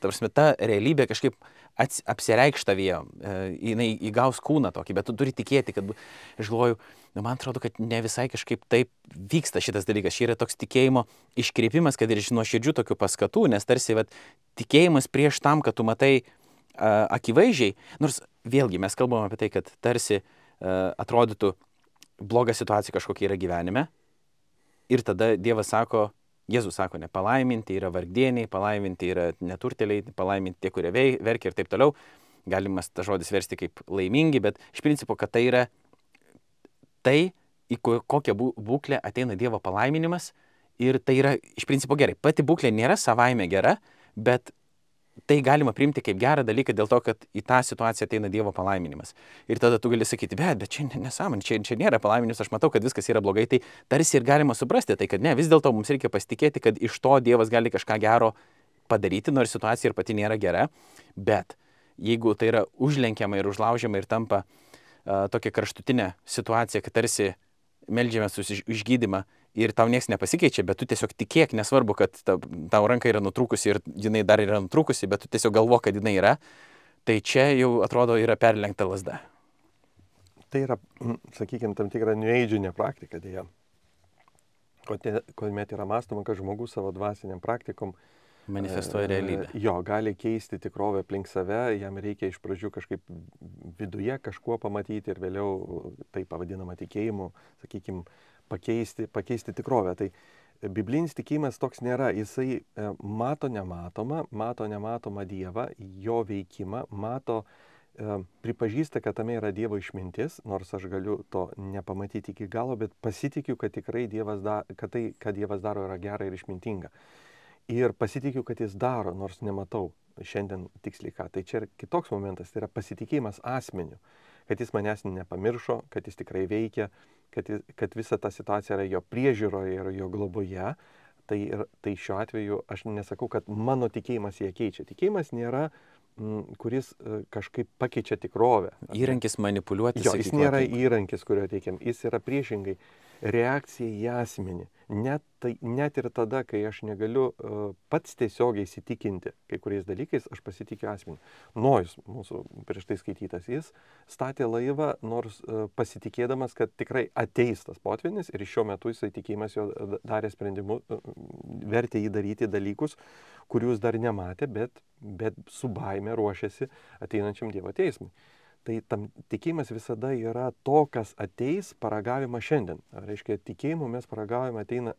tarsi, ta realybė kažkaip ats, apsireikš tavyje, e, jinai įgaus kūną tokį, bet tu turi tikėti, kad, aš galvoju, nu, man atrodo, kad ne visai kažkaip taip vyksta šitas dalykas. Čia yra toks tikėjimo iškreipimas, kad ir iš nuoširdžių tokių paskatų, nes tarsi, vat, tikėjimas prieš tam, kad tu matai uh, akivaizdžiai, nors vėlgi mes kalbame apie tai, kad tarsi uh, atrodytų bloga situacija kažkokia yra gyvenime ir tada Dievas sako, Jėzus sako, ne palaiminti yra vargdieniai, palaiminti yra neturteliai, palaiminti tie, kurie verkia ir taip toliau. galimas tas žodis versti kaip laimingi, bet iš principo, kad tai yra tai, į kokią būklę ateina Dievo palaiminimas ir tai yra iš principo gerai. Pati būklė nėra savaime gera, bet tai galima priimti kaip gerą dalyką dėl to, kad į tą situaciją ateina Dievo palaiminimas. Ir tada tu gali sakyti, bet, bet čia nesąmonė, čia, čia nėra palaiminimas, aš matau, kad viskas yra blogai, tai tarsi ir galima suprasti tai, kad ne, vis dėlto mums reikia pasitikėti, kad iš to Dievas gali kažką gero padaryti, nors situacija ir pati nėra gera, bet jeigu tai yra užlenkiama ir užlaužiama ir tampa uh, tokia kraštutinė situacija, kad tarsi melžiamės už išgydymą ir tau niekas nepasikeičia, bet tu tiesiog tikėk, nesvarbu, kad tavo ranka yra nutrūkusi ir jinai dar yra nutrūkusi, bet tu tiesiog galvo, kad jinai yra, tai čia jau atrodo yra perlenkta lasda. Tai yra, sakykime, tam tikra nueidžinė praktika dėja. Kuomet yra mąstoma, kad žmogus savo dvasiniam praktikom Manifestuoja e, realybę. Jo, gali keisti tikrovę aplink save, jam reikia iš pradžių kažkaip viduje kažkuo pamatyti ir vėliau tai pavadinama tikėjimu, sakykime, pakeisti, pakeisti tikrovę. Tai biblinis tikėjimas toks nėra, jisai e, mato nematomą, mato nematomą Dievą, jo veikimą, mato, e, pripažįsta, kad tame yra Dievo išmintis, nors aš galiu to nepamatyti iki galo, bet pasitikiu, kad tikrai Dievas, da, kad tai, ką Dievas daro, yra gera ir išmintinga. Ir pasitikiu, kad jis daro, nors nematau šiandien tiksliai ką. Tai čia ir kitoks momentas, tai yra pasitikėjimas asmeniu, kad jis manęs nepamiršo, kad jis tikrai veikia, kad, kad visa ta situacija yra jo priežiūroje ir jo globoje. Tai, ir, tai šiuo atveju aš nesakau, kad mano tikėjimas ją keičia. Tikėjimas nėra m, kuris e, kažkaip pakeičia tikrovę. Įrankis manipuliuoti. Jo, jis nėra įrankis, kurio teikiam, jis yra priešingai reakcija į asmenį. Net, tai, net ir tada, kai aš negaliu uh, pats tiesiogiai įsitikinti kai kuriais dalykais, aš pasitikiu asmenį. Nojus, mūsų prieš tai skaitytas, jis statė laivą, nors uh, pasitikėdamas, kad tikrai ateis tas potvinis ir šiuo metu jisai tikėjimas jo darė sprendimus, uh, vertė jį daryti dalykus, kurių jis dar nematė, bet, bet su baime ruošiasi ateinančiam Dievo teismui. Tai tam tikėjimas visada yra to, kas ateis paragavimą šiandien. Reiškia, tikėjimu mes paragavimą ateina,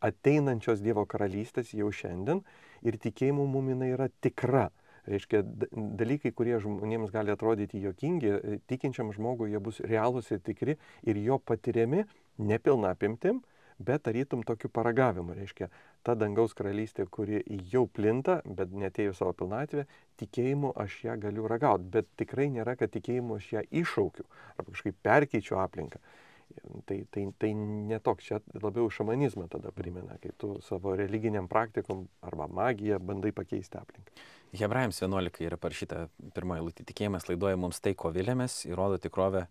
ateinančios Dievo karalystės jau šiandien ir tikėjimu mumina yra tikra. Reiškia, dalykai, kurie žmonėms gali atrodyti jokingi, tikinčiam žmogui jie bus realūs ir tikri ir jo patiriami nepilna apimtim, bet tarytum tokiu paragavimu. Reiškia, ta dangaus karalystė, kuri jau plinta, bet netėjo savo pilnatvę, tikėjimu aš ją galiu ragauti. Bet tikrai nėra, kad tikėjimu aš ją iššaukiu arba kažkaip perkeičiu aplinką. Tai, tai, tai netoks, čia labiau šamanizmą tada primena, kai tu savo religiniam praktikom arba magiją bandai pakeisti aplinką. Hebrajams 11 yra parašyta pirmoji lūtė tikėjimas laiduoja mums tai, ko vilėmės, įrodo tikrovę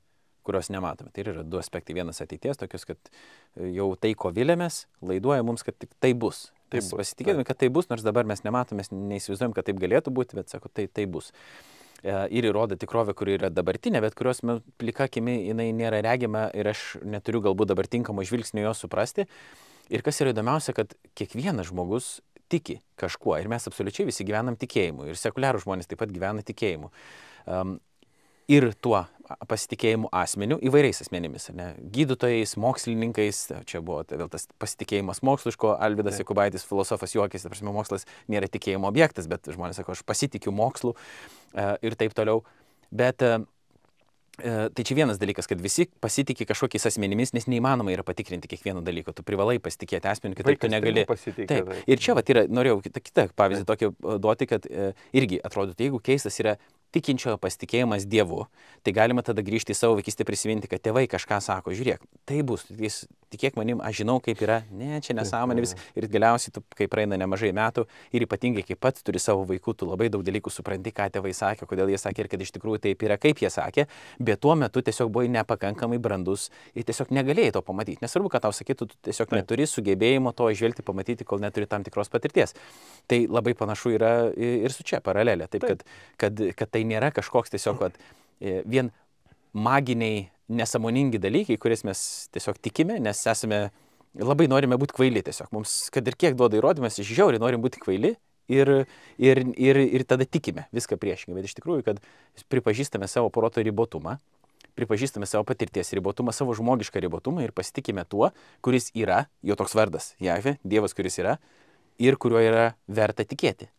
kurios nematome. Tai yra du aspektai. Vienas ateities, tokius, kad e, jau tai, ko vilėmės, laiduoja mums, kad tik tai bus. Taip bus. Pasitikėdami, kad tai bus, nors dabar mes nematome, neįsivaizduojam, kad taip galėtų būti, bet sako, tai tai bus. E, ir įrodo tikrovę, kuri yra dabartinė, bet kurios plika akimi jinai nėra regima ir aš neturiu galbūt dabar tinkamo žvilgsnio jo suprasti. Ir kas yra įdomiausia, kad kiekvienas žmogus tiki kažkuo ir mes absoliučiai visi gyvenam tikėjimu ir sekuliarų žmonės taip pat gyvena tikėjimu. Um, ir tuo pasitikėjimu asmeniu įvairiais asmenimis, ne? gydytojais, mokslininkais, čia buvo tai vėl tas pasitikėjimas moksliško, Alvidas Taip. Jakubaitis, filosofas juokis, ta prasme, mokslas nėra tikėjimo objektas, bet žmonės sako, aš pasitikiu mokslu e, ir taip toliau. Bet e, e, Tai čia vienas dalykas, kad visi pasitikė kažkokiais asmenimis, nes neįmanoma yra patikrinti kiekvieno dalyko. Tu privalai pasitikėti asmenį, kitaip tu negali. Taip. Ir čia, va, yra, norėjau kitą, kitą pavyzdį tokį duoti, kad e, irgi atrodytų, jeigu keistas yra tikinčiojo pasitikėjimas Dievu, tai galima tada grįžti į savo vaikystę prisiminti, kad tėvai kažką sako, žiūrėk, tai bus, jis, tikėk manim, aš žinau, kaip yra, ne, čia nesąmonė vis ir galiausiai, tu, kai praeina nemažai metų ir ypatingai, kai pats turi savo vaikų, tu labai daug dalykų supranti, ką tėvai sakė, kodėl jie sakė ir kad iš tikrųjų taip yra, kaip jie sakė, bet tuo metu tiesiog buvai nepakankamai brandus ir tiesiog negalėjai to pamatyti. Nesvarbu, kad tau sakytų, tu tiesiog neturi sugebėjimo to išvelgti, pamatyti, kol neturi tam tikros patirties. Tai labai panašu yra ir su čia paralelė. Taip, taip. Kad, kad, kad tai tai nėra kažkoks tiesiog vat, e, vien maginiai, nesamoningi dalykai, kuriais mes tiesiog tikime, nes esame, labai norime būti kvaili tiesiog. Mums, kad ir kiek duoda įrodymas, iš žiauriai norim būti kvaili ir, ir, ir, ir tada tikime viską priešingai. Bet iš tikrųjų, kad pripažįstame savo proto ribotumą, pripažįstame savo patirties ribotumą, savo žmogišką ribotumą ir pasitikime tuo, kuris yra, jo toks vardas, Javė, Dievas, kuris yra ir kuriuo yra verta tikėti.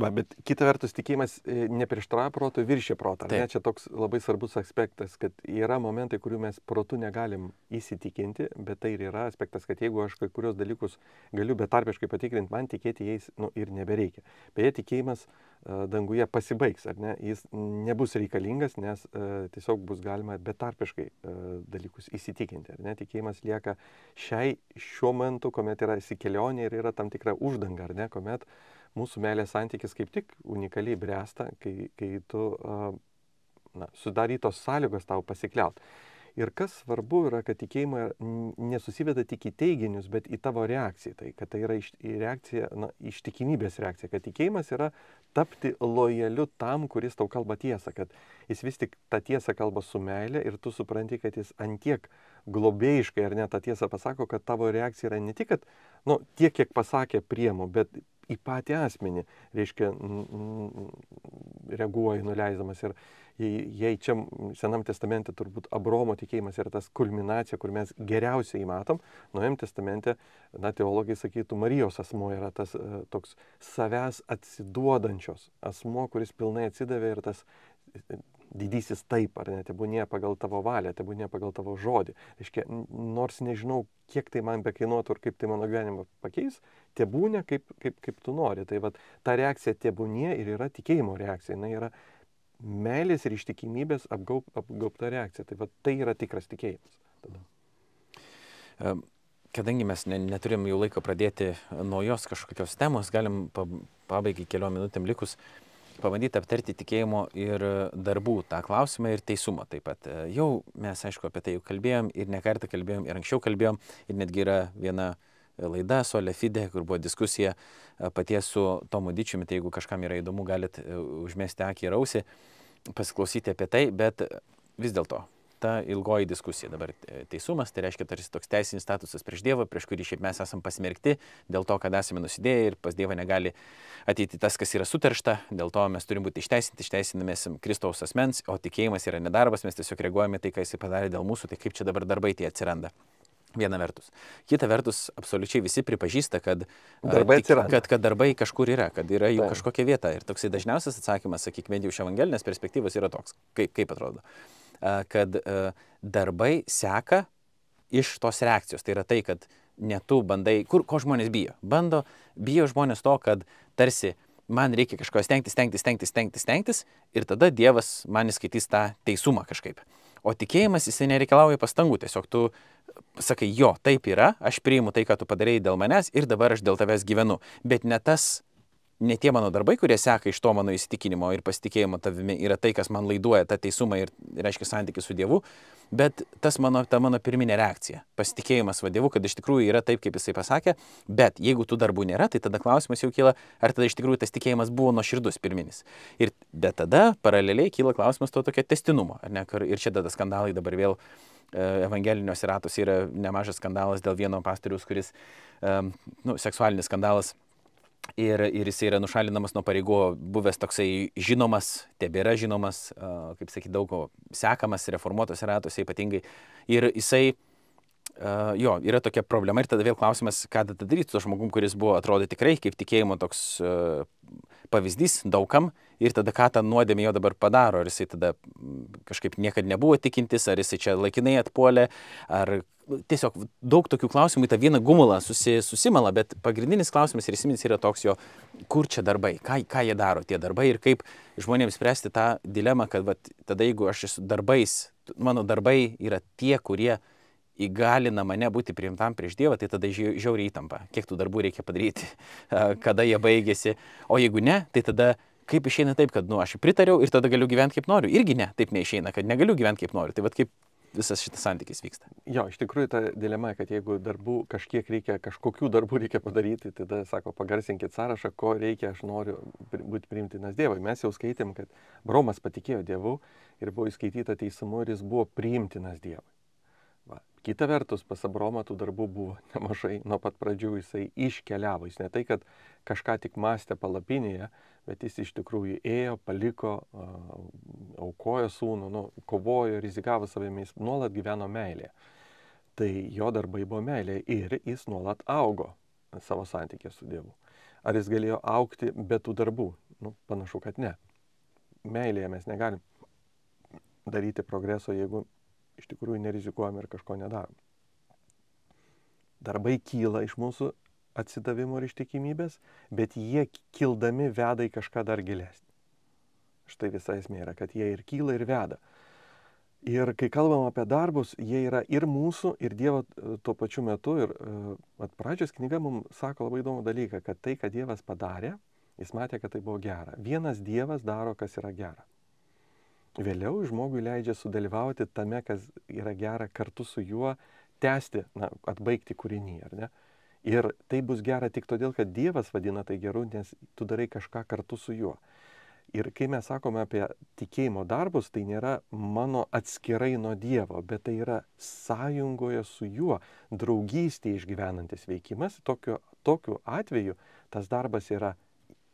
Va, bet kita vertus tikėjimas e, neprieštrauja proto viršė protą. Ne? Čia toks labai svarbus aspektas, kad yra momentai, kurių mes protu negalim įsitikinti, bet tai ir yra aspektas, kad jeigu aš kai kurios dalykus galiu betarpiškai patikrinti, man tikėti jais nu, ir nebereikia. Beje, tikėjimas e, danguje pasibaigs, ar ne? Jis nebus reikalingas, nes e, tiesiog bus galima betarpiškai e, dalykus įsitikinti. ar Ne? Tikėjimas lieka šiai šiuo momentu, kuomet yra esi kelionė ir yra tam tikra uždanga, ar ne, kuomet mūsų meilės santykis kaip tik unikaliai bręsta, kai, kai tu na, sudarytos sąlygos tau pasikliaut. Ir kas svarbu yra, kad tikėjimai nesusiveda tik į teiginius, bet į tavo reakciją. Tai kad tai yra iš, reakcija, na, ištikimybės reakcija. Kad tikėjimas yra tapti lojaliu tam, kuris tau kalba tiesą. Kad jis vis tik tą tiesą kalba su meilė ir tu supranti, kad jis antiek globėjiškai ar net tą tiesą pasako, kad tavo reakcija yra ne tik, kad, nu, tiek, kiek pasakė priemu, bet į patį asmenį, reiškia, reaguoji nuleisdamas. Ir jei čia Senam testamente turbūt Abromo tikėjimas yra tas kulminacija, kur mes geriausiai matom, Naujam testamente, na, teologai sakytų, Marijos asmo yra tas e, toks savęs atsiduodančios asmo, kuris pilnai atsidavė ir tas e, didysis taip, ar ne, tebūnė pagal tavo valią, tebūnė pagal tavo žodį. Reiškia, nors nežinau, kiek tai man bekainuotų ir kaip tai mano gyvenimą pakeis, tebūnė kaip, kaip, kaip tu nori. Tai va, ta reakcija tebūnė ir yra tikėjimo reakcija. Jis yra meilės ir ištikimybės apgaup, apgaupta reakcija. Tai va, tai yra tikras tikėjimas. Tada. Kadangi mes ne, neturim jau laiko pradėti naujos kažkokios temos, galim pabaigai keliom minutėm likus uh, pabandyti aptarti tikėjimo ir darbų tą klausimą ir teisumą taip pat. Jau mes, aišku, apie tai jau kalbėjom ir nekartą kalbėjom ir anksčiau kalbėjom ir netgi yra viena laida Solė Fide, kur buvo diskusija paties su Tomu Dičiumi, tai jeigu kažkam yra įdomu, galit užmesti akį ir ausį, pasiklausyti apie tai, bet vis dėlto ta ilgoji diskusija. Dabar teisumas, tai reiškia tarsi toks teisinis statusas prieš Dievą, prieš kurį šiaip mes esame pasmerkti dėl to, kad esame nusidėję ir pas Dievą negali ateiti tas, kas yra suteršta, dėl to mes turim būti išteisinti, išteisinamės Kristaus asmens, o tikėjimas yra nedarbas, mes tiesiog reaguojame tai, ką jisai padarė dėl mūsų, tai kaip čia dabar darbai tie atsiranda. Viena vertus. Kita vertus, absoliučiai visi pripažįsta, kad darbai, tik, kad, kad darbai kažkur yra, kad yra jų kažkokia vieta. Ir toksai dažniausias atsakymas, sakykime, jau iš evangelinės perspektyvos yra toks, kaip, kaip atrodo kad darbai seka iš tos reakcijos. Tai yra tai, kad ne tu bandai, kur, ko žmonės bijo. Bando, bijo žmonės to, kad tarsi man reikia kažko stengtis, stengtis, stengtis, stengtis, stengtis ir tada Dievas man įskaitys tą teisumą kažkaip. O tikėjimas jisai nereikalauja pastangų, tiesiog tu sakai, jo, taip yra, aš priimu tai, ką tu padarėjai dėl manęs ir dabar aš dėl tavęs gyvenu. Bet ne tas ne tie mano darbai, kurie seka iš to mano įsitikinimo ir pasitikėjimo tavimi, yra tai, kas man laiduoja tą teisumą ir reiškia santykių su Dievu, bet tas mano, ta mano pirminė reakcija, pasitikėjimas va Dievu, kad iš tikrųjų yra taip, kaip jisai pasakė, bet jeigu tų darbų nėra, tai tada klausimas jau kyla, ar tada iš tikrųjų tas tikėjimas buvo nuoširdus pirminis. Ir bet tada paraleliai kyla klausimas to tokio testinumo, ar ne, ir čia tada skandalai dabar vėl e, evangeliniuose ratuose yra nemažas skandalas dėl vieno pastoriaus, kuris, um, nu, seksualinis skandalas Ir, ir jis yra nušalinamas nuo pareigų, buvęs toksai žinomas, tebėra žinomas, kaip sakyti, daug sekamas reformuotos ratuose ypatingai. Ir jisai, jo, yra tokia problema ir tada vėl klausimas, ką tada daryti su žmogum, kuris buvo, atrodo tikrai kaip tikėjimo toks pavyzdys daugam ir tada ką tą nuodėmė jo dabar padaro, ar jisai tada kažkaip niekada nebuvo tikintis, ar jisai čia laikinai atpuolė, ar tiesiog daug tokių klausimų į tą vieną gumulą susi, susimala, bet pagrindinis klausimas ir esminis yra toks jo, kur čia darbai, ką, ką jie daro tie darbai ir kaip žmonėms spręsti tą dilemą, kad vat, tada jeigu aš esu darbais, mano darbai yra tie, kurie įgalina mane būti priimtam prieš Dievą, tai tada žiauriai įtampa, kiek tų darbų reikia padaryti, kada jie baigėsi, o jeigu ne, tai tada kaip išeina taip, kad, nu, aš pritariau ir tada galiu gyventi kaip noriu. Irgi ne, taip neišeina, kad negaliu gyventi kaip noriu. Tai vad kaip visas šitas santykis vyksta. Jo, iš tikrųjų ta dilema, kad jeigu darbų kažkiek reikia, kažkokių darbų reikia padaryti, tada sako, pagarsinkit sąrašą, ko reikia, aš noriu būti priimtinas Dievui. Mes jau skaitėm, kad Bromas patikėjo Dievu ir buvo įskaityta teisumu ir jis buvo priimtinas Dievui. Kita vertus, pas Abromą tų darbų buvo nemažai, nuo pat pradžių jisai iškeliavo, jis ne tai, kad kažką tik mąstė palapinėje, bet jis iš tikrųjų ėjo, paliko, aukojo sūnų, nu, kovojo, rizikavo savimi, jis nuolat gyveno meilėje. Tai jo darbai buvo meilė ir jis nuolat augo savo santykė su Dievu. Ar jis galėjo aukti be tų darbų? Nu, panašu, kad ne. Meilėje mes negalim daryti progreso, jeigu iš tikrųjų nerizikuojam ir kažko nedarom. Darbai kyla iš mūsų atsidavimo ir ištikimybės, bet jie kildami veda į kažką dar gilesnį. Štai visa esmė yra, kad jie ir kyla, ir veda. Ir kai kalbam apie darbus, jie yra ir mūsų, ir Dievo e, tuo pačiu metu. Ir uh, pradžios knyga mums sako labai įdomų dalyką, kad tai, ką Dievas padarė, jis matė, kad tai buvo gera. Vienas Dievas daro, kas yra gera. Vėliau žmogui leidžia sudalyvauti tame, kas yra gera, kartu su juo tęsti, na, atbaigti kūrinį, ar ne? Ir tai bus gera tik todėl, kad Dievas vadina tai geru, nes tu darai kažką kartu su juo. Ir kai mes sakome apie tikėjimo darbus, tai nėra mano atskirai nuo Dievo, bet tai yra sąjungoje su juo, draugystėje išgyvenantis veikimas. Tokiu, tokiu atveju tas darbas yra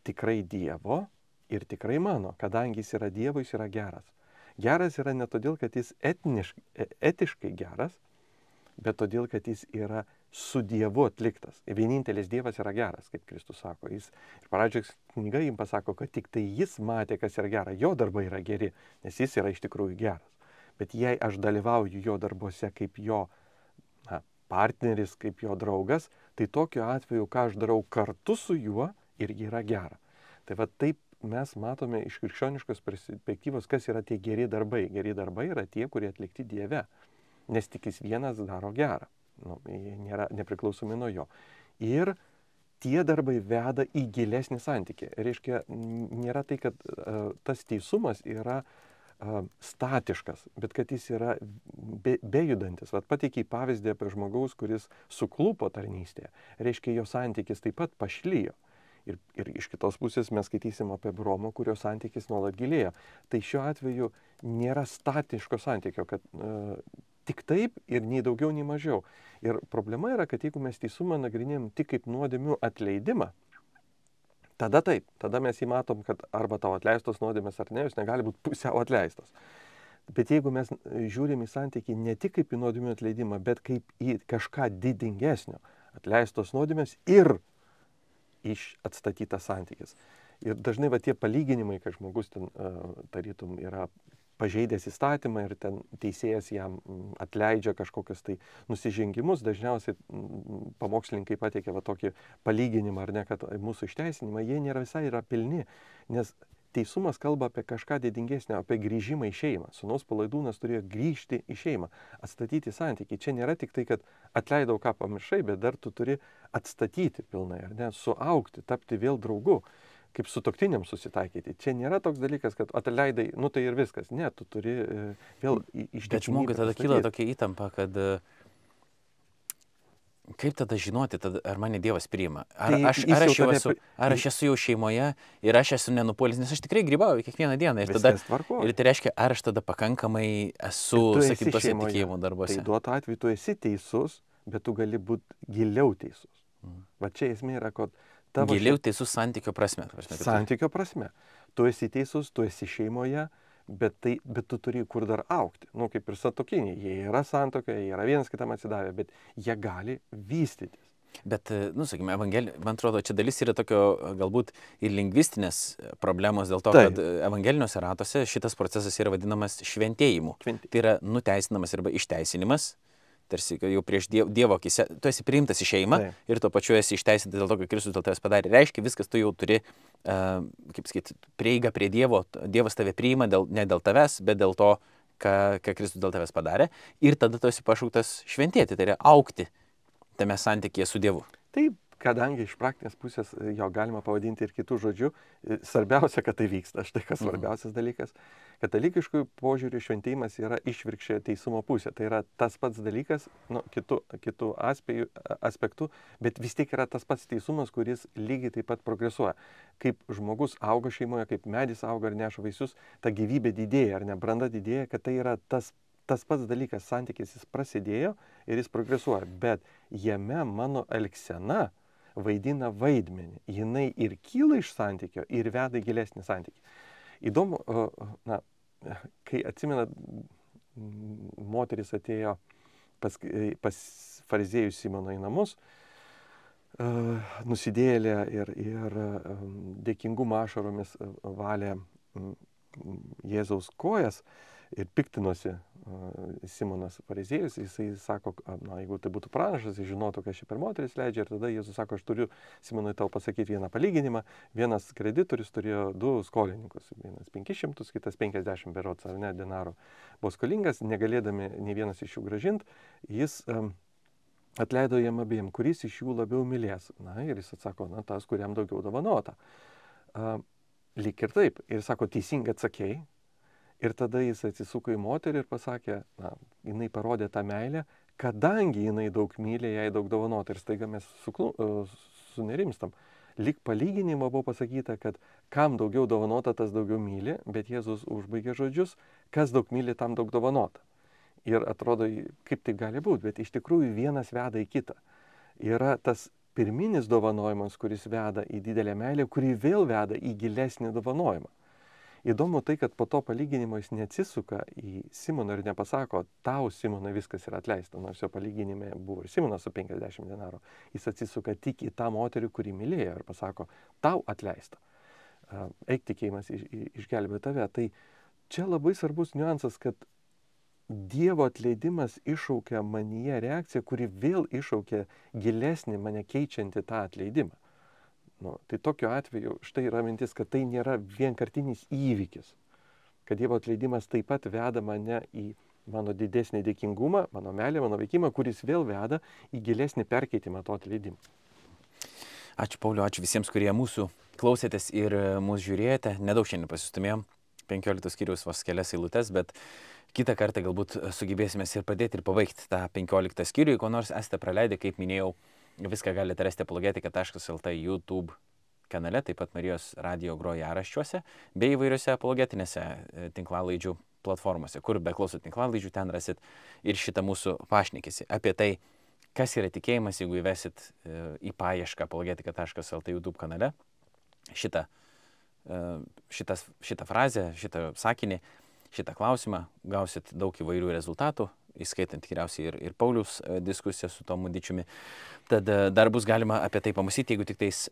tikrai Dievo ir tikrai mano, kadangi jis yra Dievo, jis yra geras. Geras yra ne todėl, kad jis etniškai, e, etiškai geras, bet todėl, kad jis yra su Dievu atliktas. Vienintelis Dievas yra geras, kaip Kristus sako. Jis ir pradžios knyga jim pasako, kad tik tai jis matė, kas yra gera. Jo darbai yra geri, nes jis yra iš tikrųjų geras. Bet jei aš dalyvauju jo darbuose kaip jo na, partneris, kaip jo draugas, tai tokiu atveju, ką aš darau kartu su juo, irgi yra gera. Tai va taip mes matome iš krikščioniškos perspektyvos, kas yra tie geri darbai. Geri darbai yra tie, kurie atlikti Dieve, nes tik jis vienas daro gerą nu, nėra nepriklausomi nuo jo. Ir tie darbai veda į gilesnį santykį. Reiškia, nėra tai, kad uh, tas teisumas yra uh, statiškas, bet kad jis yra be, bejudantis. Vat pateikiai pavyzdį apie žmogaus, kuris suklupo tarnystėje. Reiškia, jo santykis taip pat pašlyjo. Ir, ir iš kitos pusės mes skaitysim apie Bromo, kurio santykis nuolat gilėjo. Tai šiuo atveju nėra statiško santykio, kad uh, tik taip ir nei daugiau, nei mažiau. Ir problema yra, kad jeigu mes teisumą nagrinėjom tik kaip nuodėmių atleidimą, tada taip, tada mes įmatom, kad arba tavo atleistos nuodėmės ar ne, jos negali būti pusiau atleistos. Bet jeigu mes žiūrim į santykį ne tik kaip į nuodėmių atleidimą, bet kaip į kažką didingesnio, atleistos nuodėmės ir iš atstatytas santykis. Ir dažnai va tie palyginimai, kad žmogus ten uh, tarytum yra pažeidęs įstatymą ir ten teisėjas jam atleidžia kažkokius tai nusižengimus, dažniausiai pamokslininkai pateikia va tokį palyginimą, ar ne, kad mūsų išteisinimai, jie nėra visai yra pilni, nes teisumas kalba apie kažką didingesnio, apie grįžimą į šeimą. Sūnaus palaidūnas turėjo grįžti į šeimą, atstatyti santykiai. Čia nėra tik tai, kad atleidau ką pamiršai, bet dar tu turi atstatyti pilnai, ar ne, suaukti, tapti vėl draugu kaip su toktiniam susitaikyti. Čia nėra toks dalykas, kad atleidai, nu tai ir viskas. Ne, tu turi e, vėl iš Bet žmogui tada kyla tokia įtampa, kad e, kaip tada žinoti, tada, ar mane Dievas priima? Ar, tai aš, ar, aš esu, ar aš esu jau šeimoje ir aš esu nenupolis, nes aš tikrai grybauju kiekvieną dieną. Ir, tada, ir tai reiškia, ar aš tada pakankamai esu, sakykim, tose tikėjimo darbuose. Tai duotu atveju tu esi teisus, bet tu gali būti giliau teisus. Mm. Va čia esmė yra, kad tavo... Giliau teisus santykio prasme. prasme santykio prasme. Tu esi teisus, tu esi šeimoje, bet, tai, bet tu turi kur dar aukti. Na, nu, kaip ir satokiniai, jie yra santokia, jie yra vienas kitam atsidavę, bet jie gali vystytis. Bet, nu, sakykime, evangelija, man atrodo, čia dalis yra tokio galbūt ir lingvistinės problemos dėl to, Taip. kad evangeliniuose ratuose šitas procesas yra vadinamas šventėjimu. Šventė. Tai yra nuteisinamas arba išteisinimas tarsi jau prieš dievo, dievo akise, tu esi priimtas į šeimą tai. ir tuo pačiu esi išteisintas dėl to, kad Kristus dėl tavęs padarė. Reiškia, viskas tu jau turi, uh, kaip sakyti, prieigą prie Dievo, Dievas tave priima dėl, ne dėl tavęs, bet dėl to, ką, ką Kristus dėl tavęs padarė. Ir tada tu esi pašauktas šventėti, tai yra aukti tame santykėje su Dievu. Taip, kadangi iš praktinės pusės e, jo galima pavadinti ir kitų žodžių, e, svarbiausia, kad tai vyksta, štai kas mhm. svarbiausias dalykas. Katalikiškų požiūrių šventėjimas yra išvirkščia teisumo pusė. Tai yra tas pats dalykas, nu, kitų, kitų aspėjų, aspektų, bet vis tiek yra tas pats teisumas, kuris lygiai taip pat progresuoja. Kaip žmogus auga šeimoje, kaip medis auga ir neša vaisius, ta gyvybė didėja ar ne branda didėja, kad tai yra tas tas pats dalykas, santykis jis prasidėjo ir jis progresuoja, bet jame mano elgsena, vaidina vaidmenį. Jinai ir kyla iš santykio, ir veda į gilesnį santykį. Įdomu, na, kai atsimena, moteris atėjo pas, pas fariziejų Simono į namus, nusidėlė ir, ir dėkingumo ašaromis valė Jėzaus kojas ir piktinosi Simonas fariziejus, jisai sako, na, jeigu tai būtų pranašas, jis žinotų, kas ši per moteris leidžia ir tada Jėzus sako, aš turiu Simonui tau pasakyti vieną palyginimą. Vienas kreditorius turėjo du skolininkus, vienas 500, kitas 50 berots ar ne denaro. Buvo skolingas, negalėdami ne vienas iš jų gražinti, jis um, atleido jam abiem, kuris iš jų labiau mylės. Na ir jis atsako, na tas, kuriam daugiau dovanota. Uh, Lik ir taip. Ir sako, teisingai atsakėjai, Ir tada jis atsisuko į moterį ir pasakė, na, jinai parodė tą meilę, kadangi jinai daug mylė, jai daug dovanota. Ir staiga mes suklu, sunerimstam. Lik palyginimo buvo pasakyta, kad kam daugiau dovanota, tas daugiau myli, bet Jėzus užbaigė žodžius, kas daug myli, tam daug dovanota. Ir atrodo, kaip tai gali būti, bet iš tikrųjų vienas veda į kitą. Yra tas pirminis dovanojimas, kuris veda į didelę meilę, kuri vėl veda į gilesnį dovanojimą. Įdomu tai, kad po to palyginimo jis neatsisuka į Simoną ir nepasako, tau Simonai viskas yra atleista, nors jo palyginime buvo ir Simonas su 50 denaro. Jis atsisuka tik į tą moterį, kurį mylėjo ir pasako, tau atleista. Eik tikėjimas iš, išgelbė tave. Tai čia labai svarbus niuansas, kad Dievo atleidimas iššaukia manyje reakciją, kuri vėl iššaukia gilesnį mane keičiantį tą atleidimą. Nu, tai tokiu atveju štai yra mintis, kad tai nėra vienkartinis įvykis, kad Dievo atleidimas taip pat veda mane į mano didesnį dėkingumą, mano meilę, mano veikimą, kuris vėl veda į gilesnį perkeitimą to atleidimo. Ačiū Pauliu, ačiū visiems, kurie mūsų klausėtės ir mūsų žiūrėjote. Nedaug šiandien pasistumėjom, 15 skyrius vos kelias eilutes, bet kitą kartą galbūt sugebėsime ir padėti ir pabaigti tą 15 skyrių, ko nors esate praleidę, kaip minėjau, Viską galite rasti apologetika.lt YouTube kanale, taip pat Marijos radio grojaraščiuose bei įvairiose apologetinėse e, tinklalaidžių platformose, kur be klausot tinklalaidžių, ten rasit ir šitą mūsų pašnekėsi apie tai, kas yra tikėjimas, jeigu įvesit e, į paiešką apologetika.lt YouTube kanale. Šitą, e, šitas, šitą frazę, šitą sakinį, šitą klausimą, gausit daug įvairių rezultatų, įskaitant tikriausiai ir, ir Paulius diskusiją su Tomu Dičiumi. Tad e, dar bus galima apie tai pamastyti, jeigu tik, tais,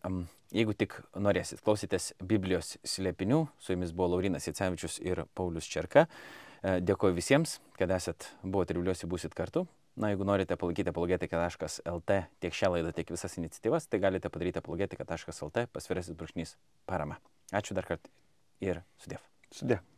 jeigu tik norėsit. Klausytės Biblijos slėpinių, su jumis buvo Laurinas Jacevičius ir Paulius Čerka. E, dėkoju visiems, kad esat, buvote ir viliuosi būsit kartu. Na, jeigu norite palaikyti apologetika.lt tiek šią laidą, tiek visas iniciatyvas, tai galite padaryti apologetika.lt pasvirasis brūkšnys parama. Ačiū dar kartą ir sudėv. Sudėv.